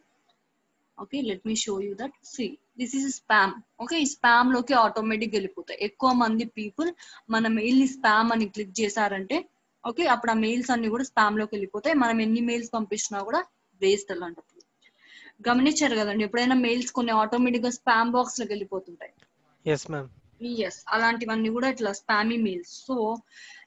Okay let me show you that see this is spam okay ఈ స్పామ్లోకి ఆటోమేటిక్ వెళ్ళిపోతాయి. ఎక్కువ మంది పీపుల్ మన మెయిల్ని స్పామ్ అని క్లిక్ చేశారంటే ఓకే అప్పుడు ఆ మెయిల్స్ అన్ని కూడా స్పామ్లోకి వెళ్ళిపోతాయి. మనం ఎన్ని మెయిల్స్ పంపించినా కూడా వేస్ట్ అలాంటప్పుడు. గమనించారు కదండి ఎప్పుడైనా మెయిల్స్ కొన్ని ఆటోమేటిక్గా స్పామ్ బాక్స్లోకి వెళ్ళిపోతుంటాయి. ఎస్ మ్యామ్ ఎస్ అలాంటివన్నీ కూడా ఇట్లా స్పామీ మీల్స్ సో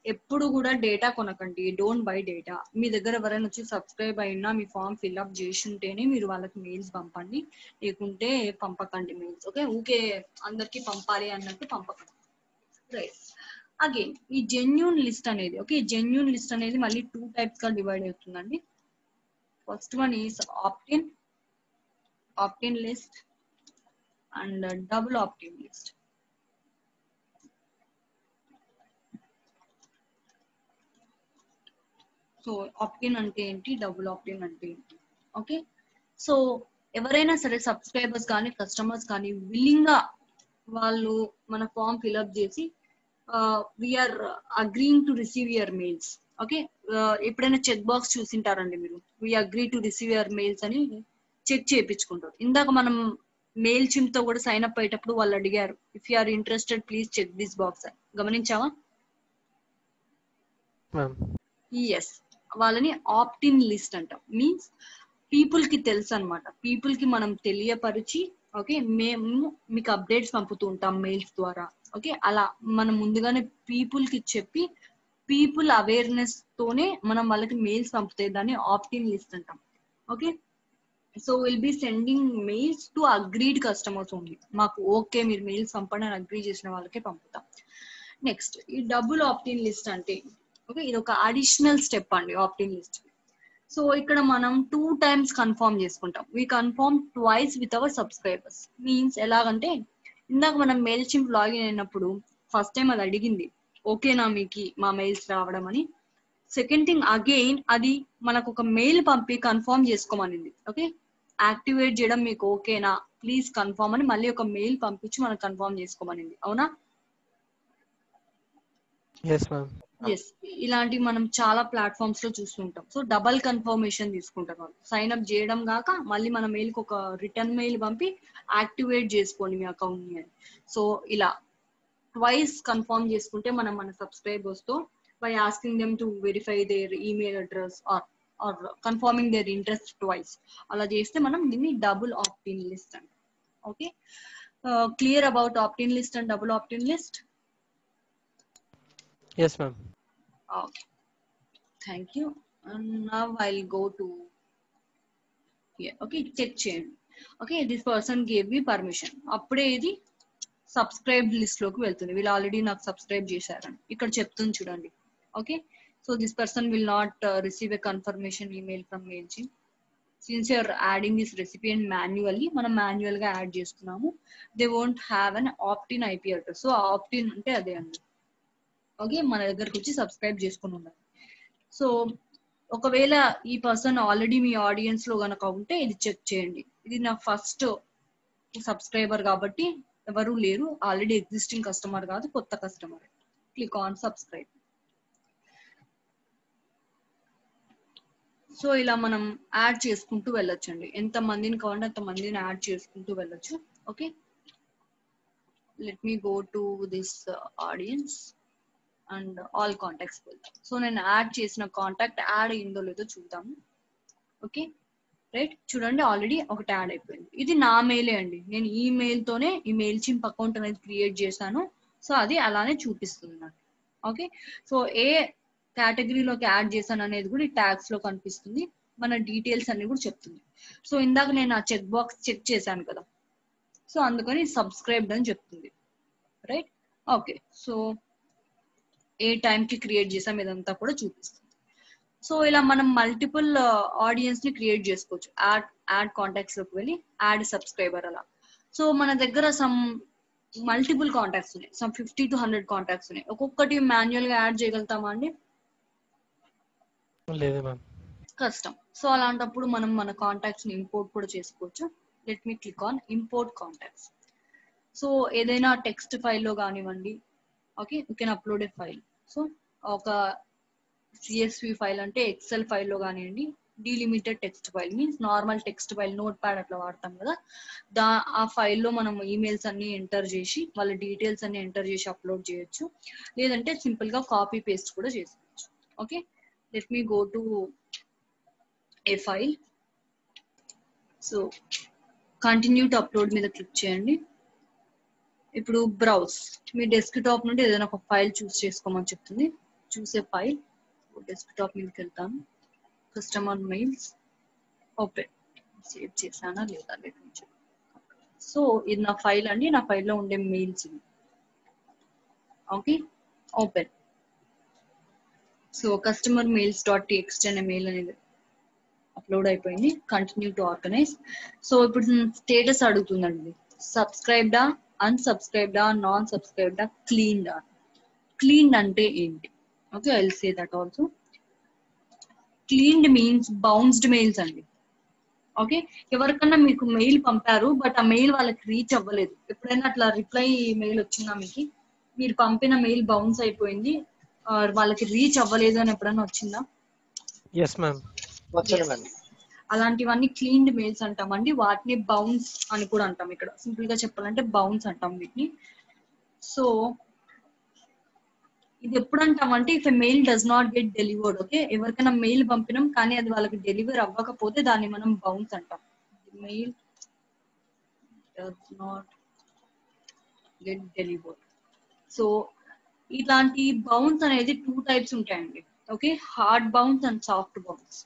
ఎప్పుడు కూడా డేటా కొనకండి. డోంట్ బై డేటా మీ దగ్గర ఎవరైనా వచ్చి సబ్స్క్రైబ్ అయినా మీ ఫామ్ ఫిల్అప్ చేసి ఉంటేనే మీరు వాళ్ళకి మెయిల్స్ పంపండి. లేకుంటే పంపకండి మెయిల్స్ ఓకే ఊకే అందరికి పంపాలి అన్నట్టు పంపకండి. రైట్ అగైన్ ఈ జెన్యున్ లిస్ట్ అనేది ఓకే జెన్యున్ లిస్ట్ అనేది మళ్ళీ టూ టైప్స్గా డివైడ్ అవుతుందండి. First one is opt in opt in list and double opt in list so opt in అంటే ఏంటి? డబుల్ ఆప్టిన్ అంటే ఏంటి? ఓకే సో ఎవరైనా సరే సబ్స్క్రైబర్స్ కానీ కస్టమర్స్ కానీ విల్లింగ్గా వాళ్ళు మన ఫామ్ ఫిల్అప్ చేసి we are agreeing to receive your mails okay ఎప్పుడైనా చెక్ బాక్స్ చూసింటారండి మీరు? We agree to receive your mails అని చెక్ చేయించుకుంటారు ఇందాక మనం మెయిల్ చిమ్తో కూడా సైన్ అప్ అయ్యేటప్పుడు వాళ్ళు అడిగారు if you are interested please check this box గమనించావా? Yes వాళ్ళని ఆప్టిన్ లిస్ట్ అంటాం. మీన్స్ పీపుల్కి తెలుసు అనమాట పీపుల్కి మనం తెలియపరిచి ఓకే మేము మీకు అప్డేట్స్ పంపుతూ ఉంటాం మెయిల్స్ ద్వారా. ఓకే అలా మనం ముందుగానే పీపుల్కి చెప్పి పీపుల్ అవేర్నెస్ తోనే మనం వాళ్ళకి మెయిల్స్ పంపుతే దాన్ని ఆప్టిన్ లిస్ట్ అంటాం. Okay so will be sending mails to agreed customers only మాకు ఓకే మీరు మెయిల్స్ పంపండి అని అగ్రీ చేసిన వాళ్ళకే పంపుతాం. నెక్స్ట్ ఈ డబుల్ ఆప్టిన్ లిస్ట్ అంటే ఓకే ఇది ఒక అడిషనల్ స్టెప్ అండి ఆప్టిన్ లిస్ట్ సో ఇక్కడ మనం టూ టైమ్స్ కన్ఫర్మ్ చేసుకుంటాం. We confirm twice with our subscribers means ఎలాగంటే ఇందాక మనం మెయిల్ చింప్ లాగిన్ అయినప్పుడు ఫస్ట్ టైం అది అడిగింది. ఓకేనా మీకు మా మెయిల్స్ రావడం అని. సెకండ్ థింగ్ అగైన్ అది మనకు ఒక మెయిల్ పంపి కన్ఫర్మ్ చేసుకోమనింది. ఓకే యాక్టివేట్ చేయడం మీకు ఓకేనా ప్లీజ్ కన్ఫర్మ్ అని మళ్ళీ ఒక మెయిల్ పంపించి మనం కన్ఫర్మ్ చేసుకోమనింది. అవునా? ఎస్ ఇలాంటివి మనం చాలా ప్లాట్ఫామ్స్లో చూస్తుంటాం. సో డబల్ కన్ఫర్మేషన్ తీసుకుంటారు వాళ్ళు. సైన్ అప్ చేయడం కాక మళ్ళీ మన మెయిల్కి ఒక రిటర్న్ మెయిల్ పంపి యాక్టివేట్ చేసుకోండి మీ అకౌంట్ని అని. సో ఇలా ట్వైస్ కన్ఫర్మ్ చేసుకుంటే మనం మన సబ్స్క్రైబర్స్తో by asking them to verify their email address or or confirming their interest twice అలా చేస్తే మనం దీన్ని డబుల్ ఆప్టిన్ లిస్ట్ అంట. Okay clear about opt in list and double opt in list Yes, ma'am. Okay. Thank you. And now I'll go to here. Okay, check చేయండి okay this person gave me permission అప్పుడే ఇది subscribe లిస్ట్లోకి వెళ్తుంది. వీళ్ళు already నాకు subscribe చేశారని. ఇక్కడ చెప్తుంది చూడండి. Okay so this person will not receive a confirmation email from mail since you're adding this recipient manually మనం మాన్యువల్గా యాడ్ చేసుకున్నాము. They won't have an opt in IP address so opt in అంటే అదే అండి. ఓకే మన దగ్గరకు వచ్చి subscribe చేసుకుని ఉండాలి సో ఒకవేళ ఈ పర్సన్ ఆల్రెడీ మీ ఆడియన్స్లో గనక ఉంటే ఇది చెక్ చేయండి. ఇది నా ఫస్ట్ సబ్స్క్రైబర్ కాబట్టి ఎవరు లేరు. ఆల్రెడీ ఎగ్జిస్టింగ్ కస్టమర్ కాదు కొత్త customer click on subscribe so ఇలా మనం యాడ్ చేసుకుంటూ వెళ్ళొచ్చండి. ఎంత మందిని కావాలంటే అంత మందిని యాడ్ చేసుకుంటూ వెళ్ళొచ్చు. Okay? Let me go to this audience and all contacts so నేను యాడ్ చేసిన కాంటాక్ట్ యాడ్ అయిందో లేదో చూద్దాము ఓకే? రైట్? చూడండి ఆల్రెడీ ఒకటి యాడ్ అయిపోయింది. ఇది నా మెయిలే అండి. నేను ఈ మెయిల్ తోనే ఈ మెయిల్ చింప్ అకౌంట్ అనేది క్రియేట్ చేశాను. సో అది అలానే చూపిస్తుంది నాకు. ఓకే? సో ఏ కేటగిరీలోకి యాడ్ చేశాను అనేది కూడా ఈ ట్యాగ్స్లో కనిపిస్తుంది. మన డీటెయిల్స్ అన్ని కూడా చెప్తుంది. సో ఇందాక నేను ఆ చెక్ బాక్స్ చెక్ చేశాను కదా. సో అందుకని సబ్స్క్రైబ్డ్ అని చెప్తుంది. రైట్? ఓకే. సో ఏ టైం కి క్రియేట్ చేసాం ఇదంతా కూడా చూపిస్తుంది. సో ఇలా మనం మల్టిపుల్ ఆడియన్స్ని క్రియేట్ చేసుకోవచ్చు. యాడ్ యాడ్ కాంటాక్ట్స్లోకి వెళ్ళి యాడ్ సబ్స్క్రైబర్ అలా. సో మన దగ్గర సమ్ మల్టిపుల్ కాంటాక్ట్స్ ఉన్నాయి. Some fifty to hundred contacts ఉన్నాయి. ఒక్కొక్కటి మాన్యువల్గా యాడ్ చేయగలుగుతామా అండి? లేదు మ్యామ్ కష్టం. సో అలాంటప్పుడు మనం మన కాంటాక్ట్స్ని ఇంపోర్ట్ కూడా చేసుకోవచ్చు. Let me click on import contacts so ఏదైనా టెక్స్ట్ ఫైల్లో కానివ్వండి. Okay you can upload a file so ఒక సిఎస్వి ఫైల్ అంటే ఎక్సెల్ ఫైల్లో కానివ్వండి delimited text file means normal text file Notepad అట్లా వాడతాం కదా. దా ఆ ఫైల్లో మనం ఈమెయిల్స్ అన్ని ఎంటర్ చేసి వాళ్ళ డీటెయిల్స్ అన్ని ఎంటర్ చేసి అప్లోడ్ చేయొచ్చు. లేదంటే సింపుల్గా కాపీ పేస్ట్ కూడా చేసుకోవచ్చు. Okay let me go to a file so continue to upload మీద క్లిక్ చేయండి. ఇప్పుడు బ్రౌజ్ మీ డెస్క్ టాప్ నుండి ఏదైనా ఒక ఫైల్ చూస్ చేసుకోమని చెప్తుంది. చూసే ఫైల్ డెస్క్ టాప్ మీదకి వెళ్తాను కస్టమర్ మెయిల్స్ ఓపెన్ సేవ్ చేశానా లేదా లేదు సో ఇది నా ఫైల్ అండి. నా ఫైల్లో ఉండే మెయిల్స్ ఇవి. Okay open so customer mails dot TXT అనే మెయిల్ అనేది అప్లోడ్ అయిపోయింది. కంటిన్యూ టు ఆర్గనైజ్ సో ఇప్పుడు స్టేటస్ అడుగుతుందండి. సబ్స్క్రైబ్డా అన్సబ్స్క్రైబ్డా నాన్ సబ్స్క్రైబ్డా క్లీన్డా క్లీన్డ్ అంటే ఏంటి? Okay I say that also cleaned means bounced mails అండి. ఓకే ఎవరికన్నా మీకు మెయిల్ పంపారు బట్ ఆ మెయిల్ వాళ్ళకి రీచ్ అవ్వలేదు. ఎప్పుడైనా అట్లా రిప్లై మెయిల్ వచ్చిందా మీకు? మీరు పంపిన మెయిల్ బౌన్స్ అయిపోయింది వాళ్ళకి రీచ్ అవ్వలేదు అని ఎప్పుడన్నా వచ్చిందా? ఎస్ మ్యామ్ వచ్చింది మేడం అలాంటివన్నీ క్లీన్డ్ మెయిల్స్ అంటామండి వాటిని బౌన్స్ అని కూడా అంటాం ఇక్కడ. సింపుల్గా చెప్పాలంటే బౌన్స్ అంటాం వీటిని. సో ఇది ఎప్పుడు అంటామంటే if a mail does not get delivered okay ఎవరికైనా మెయిల్ పంపినాం కానీ అది వాళ్ళకి డెలివర్ అవ్వకపోతే దాన్ని మనం బౌన్స్ అంటాం. Mail does not get delivered so ఇట్లాంటి బౌన్స్ అనేది టూ టైప్స్ ఉంటాయండి. Okay hard bounce and soft bounce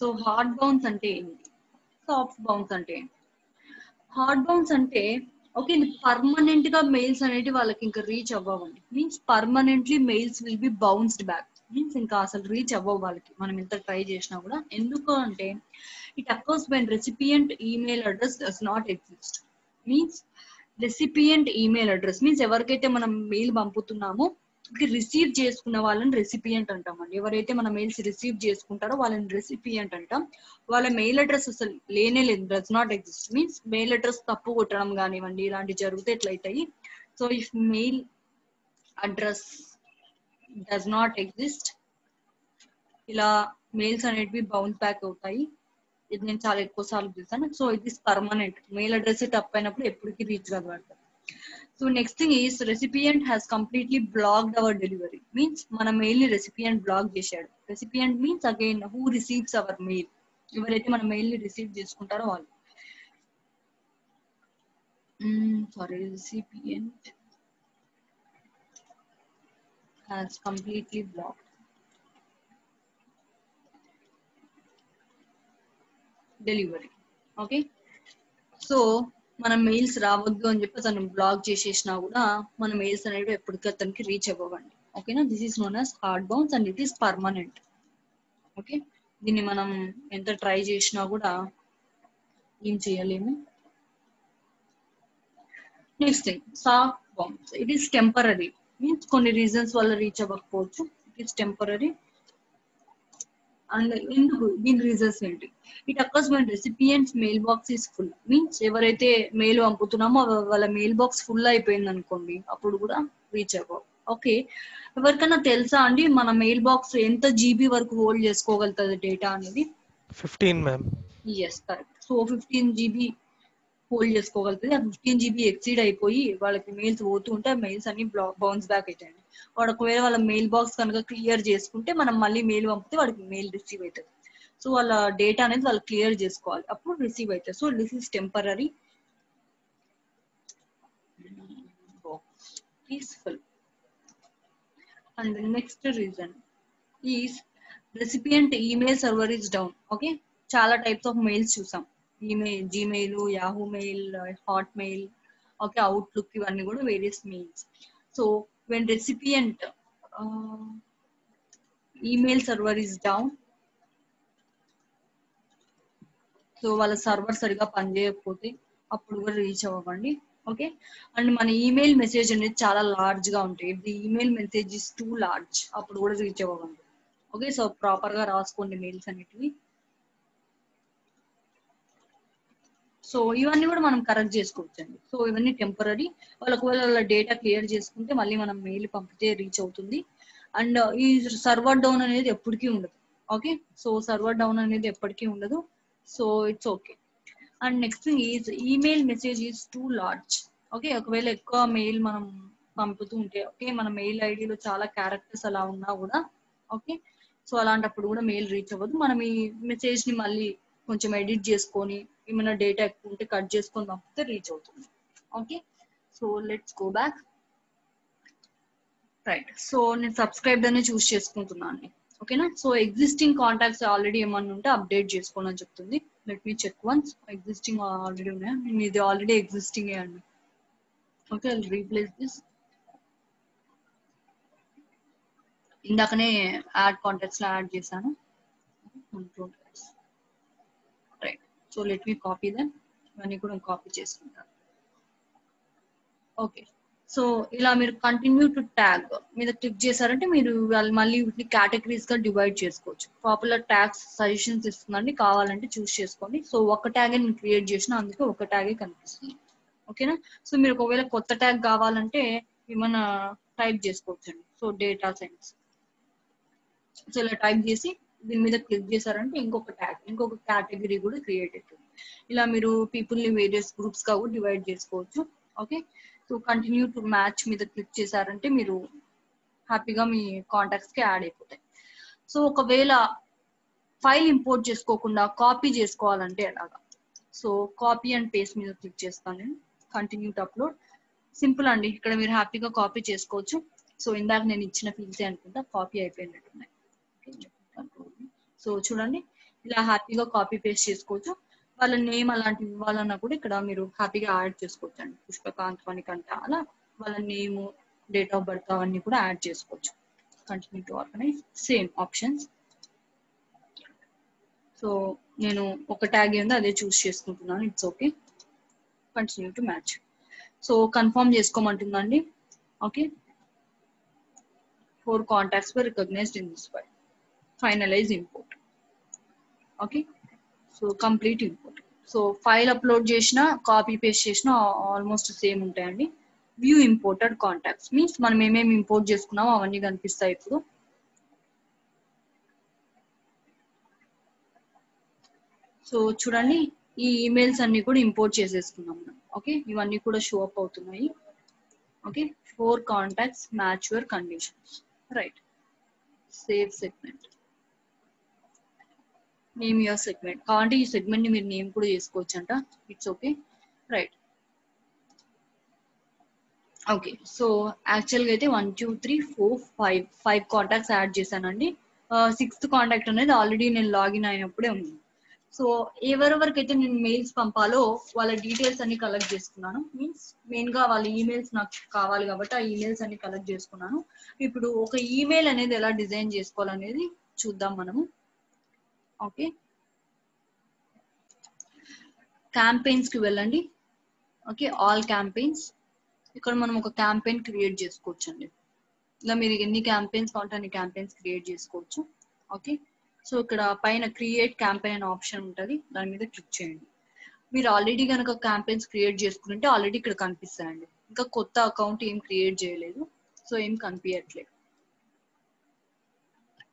so hard bounce అంటే ఏంటి? సాఫ్ట్ బౌన్స్ అంటే ఏంటి? హార్డ్ బౌన్స్ అంటే ఓకే పర్మనెంట్గా మెయిల్స్ అనేవి వాళ్ళకి ఇంకా రీచ్ అవ్వండి means permanently mails will be bounced back means ఇంకా అసలు రీచ్ అవ్వవు వాళ్ళకి. మనం ఎంత ట్రై చేసినా కూడా. ఎందుకు అంటే it occurs when recipient email address does not exist means recipient email address means ఎవరికైతే మనం మెయిల్ పంపుతున్నామో రిసీవ్ చేసుకున్న వాళ్ళని రెసిపియంట్ అంటామండి ఎవరైతే మన మెయిల్స్ రిసీవ్ చేసుకుంటారో వాళ్ళని రెసిపియంట్ అంటాం. వాళ్ళ మెయిల్ అడ్రస్ అసలు లేనే లేదు. Does not exist means mail address తప్పు కొట్టడం కానివ్వండి ఇలాంటివి జరిగితే ఎట్లయితాయి? So if mail address does not exist ఇలా మెయిల్స్ అనేటివి బౌన్స్ బ్యాక్ అవుతాయి. ఇది నేను చాలా ఎక్కువ సార్లు చూసాను సో ఇది పర్మనెంట్ మెయిల్ అడ్రస్ తప్పైనప్పుడు ఎప్పటికీ రీచ్ కాదు so next thing is recipient has completely blocked our delivery means మన మెయిల్ ని రెసిపియంట్ బ్లాక్ చేశాడు recipient means again who receives our mail ఎవరైతే మన మెయిల్ ని రిసీవ్ చేసుకుంటారో వాళ్ళు sorry recipient has completely blocked delivery okay so మన mails రావద్దు అని చెప్పి అతను బ్లాక్ చేసేసినా కూడా మన మెయిల్స్ అనేవి ఎప్పటికీ అతనికి రీచ్ అవ్వండి ఓకేనా this is known as hard bounce and it is permanent okay దీన్ని మనం ఎంత ట్రై చేసినా కూడా ఏం చేయలేము. Next thing soft bounce it is temporary means కొన్ని రీజన్స్ వల్ల రీచ్ అవ్వకపోవచ్చు. ఇట్ ఈస్ టెంపరీ అండ్ ఎందుకు దీని రీజన్స్ ఏంటి? ఇట్ అక్కర్స్ మన recipients mail box is full means ఎవరైతే మెయిల్ పంపుతున్నామో వాళ్ళ మెయిల్ బాక్స్ ఫుల్ అయిపోయింది అనుకోండి అప్పుడు కూడా రీచ్ అవ్వవు. ఓకే ఎవరికైనా తెలుసా అండి మన మెయిల్ బాక్స్ ఎంత జీబీ వరకు హోల్డ్ చేసుకోగలుగుతుంది డేటా అనేది? Fifteen ma'am yes correct so fifteen GB hold చేసుకోగలుగుతుంది. ఆ ఫిఫ్టీన్ జీబీ ఎక్సీడ్ అయిపోయి వాళ్ళకి మెయిల్స్ పోతూ ఉంటే మెయిల్స్ అన్ని బౌన్స్ బ్యాక్ అవుతాయండి. వాడు ఒకవేళ వాళ్ళ మెయిల్ బాక్స్ కనుక క్లియర్ చేసుకుంటే మనం మళ్ళీ మెయిల్ పంపితే వాడికి మెయిల్ రిసీవ్ అవుతుంది సో వాళ్ళ డేటా అనేది వాళ్ళు క్లియర్ చేసుకోవాలి. అప్పుడు రిసీవ్ అవుతుంది so this is temporary peaceful and next reason is recipient email server is down okay చాలా టైప్స్ ఆఫ్ మెయిల్స్ చూసాం. Email Gmail Yahoo mail hot mail okay Outlook ఇవన్నీ కూడా various mails so when recipient email server is down so వాళ్ళ server సరిగా పనిచేయకపోతే అప్పుడు కూడా reach అవ్వండి ఓకే అండ్ మన ఈమెయిల్ మెసేజ్ అనేది చాలా లార్జ్గా ఉంటాయి. The email message is too large అప్పుడు కూడా రీచ్ అవ్వండి ఓకే సో ప్రాపర్గా రాసుకోండి మెయిల్స్ అనేటివి. సో ఇవన్నీ కూడా మనం కరెక్ట్ చేసుకోవచ్చండి. సో ఇవన్నీ టెంపరీ వాళ్ళు ఒకవేళ వాళ్ళ డేటా క్లియర్ చేసుకుంటే మళ్ళీ మనం మెయిల్ పంపితే రీచ్ అవుతుంది. అండ్ ఈ సర్వర్ డౌన్ అనేది ఎప్పటికీ ఉండదు. ఓకే సో సర్వర్ డౌన్ అనేది ఎప్పటికీ ఉండదు. So it's okay and next thing is email message is too large okay ఒకవేళ ఎక్కువ మెయిల్ మనం పంపుతూ ఉంటే ఓకే మన మెయిల్ ఐడిలో చాలా క్యారెక్టర్స్ అలా ఉన్నా కూడా ఓకే సో అలాంటప్పుడు కూడా మెయిల్ రీచ్ అవ్వదు. మనం ఈ మెసేజ్ని మళ్ళీ కొంచెం ఎడిట్ చేసుకొని ఏమైనా డేటా ఎక్కువ ఉంటే కట్ చేసుకొని పంపితే రీచ్ అవుతుంది. Okay so let's go back right so నేను సబ్స్క్రైబ్ అనే చూస్ చేసుకుంటున్నాను. ఓకేనా సో ఎగ్జిస్టింగ్ కాంటాక్ట్స్ ఆల్రెడీ ఏమన్నా ఉంటే అప్డేట్ చేసుకోండి అని చెప్తుంది. Let me check once existing already ఉన్నాయా? నేను ఇది ఆల్రెడీ ఎగ్జిస్టింగ్ అండి. ఓకే రీప్లేస్ దిస్ ఇందాకనే యాడ్ కాంటాక్ట్స్లో యాడ్ చేశాను. Right so let me copy then ఇవన్నీ కూడా కాపీ చేసుకుంటాను ఓకే సో ఇలా మీరు కంటిన్యూ టు ట్యాగ్ మీద క్లిక్ చేశారంటే మీరు వాళ్ళు మళ్ళీ వీటిని కేటగిరీస్గా డివైడ్ చేసుకోవచ్చు. పాపులర్ ట్యాగ్స్ సజెషన్స్ ఇస్తుందండి. కావాలంటే చూస్ చేసుకోండి. సో ఒక ట్యాగే నేను క్రియేట్ చేసిన అందుకే ఒక ట్యాగే కనిపిస్తుంది. ఓకేనా సో మీరు ఒకవేళ కొత్త ట్యాగ్ కావాలంటే ఏమైనా టైప్ చేసుకోవచ్చండి. సో డేటా సైన్స్ సో ఇలా టైప్ చేసి దీని మీద క్లిక్ చేశారంటే ఇంకొక ట్యాగ్ ఇంకొక కేటగిరీ కూడా క్రియేట్ అవుతుంది. ఇలా మీరు పీపుల్ని వేరియస్ గ్రూప్స్గా కూడా డివైడ్ చేసుకోవచ్చు. Okay so continue to match మీద క్లిక్ చేశారంటే మీరు హ్యాపీగా మీ కాంటాక్ట్స్కి యాడ్ అయిపోతాయి. సో ఒకవేళ ఫైల్ ఇంపోర్ట్ చేసుకోకుండా కాపీ చేసుకోవాలంటే ఎలాగా? సో కాపీ అండ్ పేస్ట్ మీద క్లిక్ చేస్తాను నేను. కంటిన్యూ టు అప్లోడ్ సింపుల్ అండి. ఇక్కడ మీరు హ్యాపీగా కాపీ చేసుకోవచ్చు. సో ఇందాక నేను ఇచ్చిన ఫీల్స్ అనుకుంటా కాపీ అయిపోయినట్టున్నాయి సో చూడండి ఇలా హ్యాపీగా కాపీ పేస్ట్ చేసుకోవచ్చు. వాళ్ళ నేమ్ అలాంటివి ఇవ్వాలన్నా కూడా ఇక్కడ మీరు హ్యాపీగా యాడ్ చేసుకోవచ్చు అండి పుష్పకాంత్ మణికంఠ అలా వాళ్ళ నేమ్ డేట్ ఆఫ్ బర్త్ అవన్నీ కూడా యాడ్ చేసుకోవచ్చు. Continue to organize same options so నేను ఒక ట్యాగ్ ఏందో అదే చూస్ చేసుకుంటున్నాను. It's okay continue to match so confirm చేసుకోమంటుందండి okay four contacts were recognized in this file finalize import. Okay so complete import so file upload చేసిన copy paste చేసిన almost same ఉంటాయండి. View imported contacts means మనం ఏమేమి import చేసుకున్నామో అవన్నీ కనిపిస్తాయి ఇప్పుడు. So చూడండి ఈ ఈమెయిల్స్ అన్ని కూడా ఇంపోర్ట్ చేసేసుకున్నాం మనం. ఓకే ఇవన్నీ కూడా షో అప్ అవుతున్నాయి. Okay four contacts match your conditions right save segment name your segment కావాలంటే ఈ సెగ్మెంట్ని మీరు నేమ్ కూడా చేసుకోవచ్చు అంట it's okay right okay so యాక్చువల్గా అయితే one two three four five five contacts add చేశానండి. Uh, సిక్స్త్ కాంటాక్ట్ అనేది ఆల్రెడీ నేను లాగిన్ అయినప్పుడే ఉంది. సో ఎవరెవరికైతే నేను మెయిల్స్ పంపాలో వాళ్ళ డీటెయిల్స్ అన్ని కలెక్ట్ చేసుకున్నాను. మీన్స్ మెయిన్గా వాళ్ళ ఈమెయిల్స్ నాకు కావాలి కాబట్టి ఆ ఈమెయిల్స్ అన్ని కలెక్ట్ చేసుకున్నాను. ఇప్పుడు ఒక ఈమెయిల్ అనేది ఎలా డిజైన్ చేసుకోవాలనేది చూద్దాం మనము. ఓకే. క్యాంపెయిన్స్కి వెళ్ళండి. ఓకే ఆల్ క్యాంపెయిన్స్ ఇక్కడ మనం ఒక క్యాంపెయిన్ క్రియేట్ చేసుకోవచ్చు అండి ఇలా మీరు ఎన్ని క్యాంపెయిన్స్ కావాలంటే అన్ని క్యాంపెయిన్స్ క్రియేట్ చేసుకోవచ్చు. ఓకే సో ఇక్కడ పైన క్రియేట్ క్యాంపెయిన్ అనే ఆప్షన్ ఉంటుంది. దాని మీద క్లిక్ చేయండి. మీరు ఆల్రెడీ కనుక క్యాంపెయిన్స్ క్రియేట్ చేసుకుంటే ఆల్రెడీ ఇక్కడ కనిపిస్తాయండి. ఇంకా కొత్త అకౌంట్ ఏం క్రియేట్ చేయలేదు. సో ఏం కనిపించట్లేదు.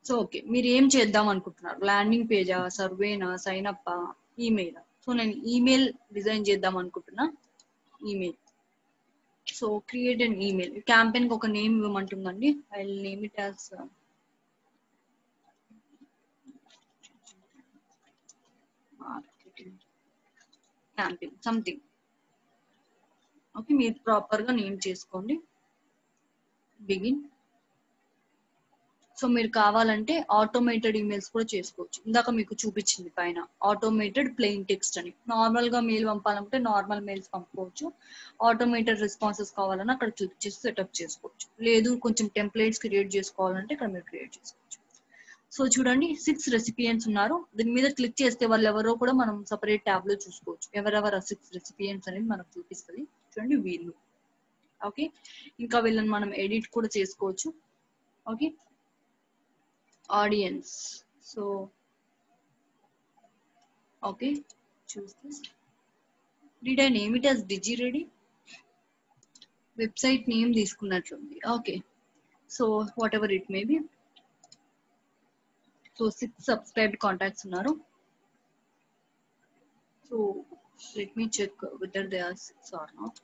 సో ఓకే మీరు ఏం చేద్దాం అనుకుంటున్నారు? ల్యాండింగ్ పేజా సర్వేనా సైన్ అప్ ఈమెయిల్ సో నేను ఈమెయిల్ డిజైన్ చేద్దాం అనుకుంటున్నా. Email so create and email క్యాంపెయిన్కి ఒక name ఇవ్వమంటుందండి. I name it as marketing campaign something okay మీరు ప్రాపర్గా నేమ్ చేసుకోండి. బిగిన్ సో మీరు కావాలంటే ఆటోమేటెడ్ ఈమెయిల్స్ కూడా చేసుకోవచ్చు. ఇందాక మీకు చూపించింది పైన ఆటోమేటెడ్ ప్లెయిన్ టెక్స్ట్ అని. నార్మల్గా మెయిల్ పంపాలంటే నార్మల్ మెయిల్స్ పంపుకోవచ్చు. ఆటోమేటెడ్ రెస్పాన్సెస్ కావాలన్నా అక్కడ చూపించేసి చేసి సెటప్ చేసుకోవచ్చు. లేదు కొంచెం టెంప్లెట్స్ క్రియేట్ చేసుకోవాలంటే ఇక్కడ మీరు క్రియేట్ చేసుకోవచ్చు. సో చూడండి సిక్స్ రెసిపియన్స్ ఉన్నారు. దీని మీద క్లిక్ చేస్తే వాళ్ళు ఎవరో కూడా మనం సపరేట్ ట్యాబ్లో చూసుకోవచ్చు. ఎవరెవరు సిక్స్ రెసిపియన్స్ అనేది మనకు చూపిస్తుంది. చూడండి వీళ్ళు. ఓకే ఇంకా వీళ్ళని మనం ఎడిట్ కూడా చేసుకోవచ్చు. Okay audience so okay choose this did I name it as digi ready website name తీసుకున్నట్లుంది okay so what it may be so six subscribed contacts ఉన్నారు so let me check whether they are six or not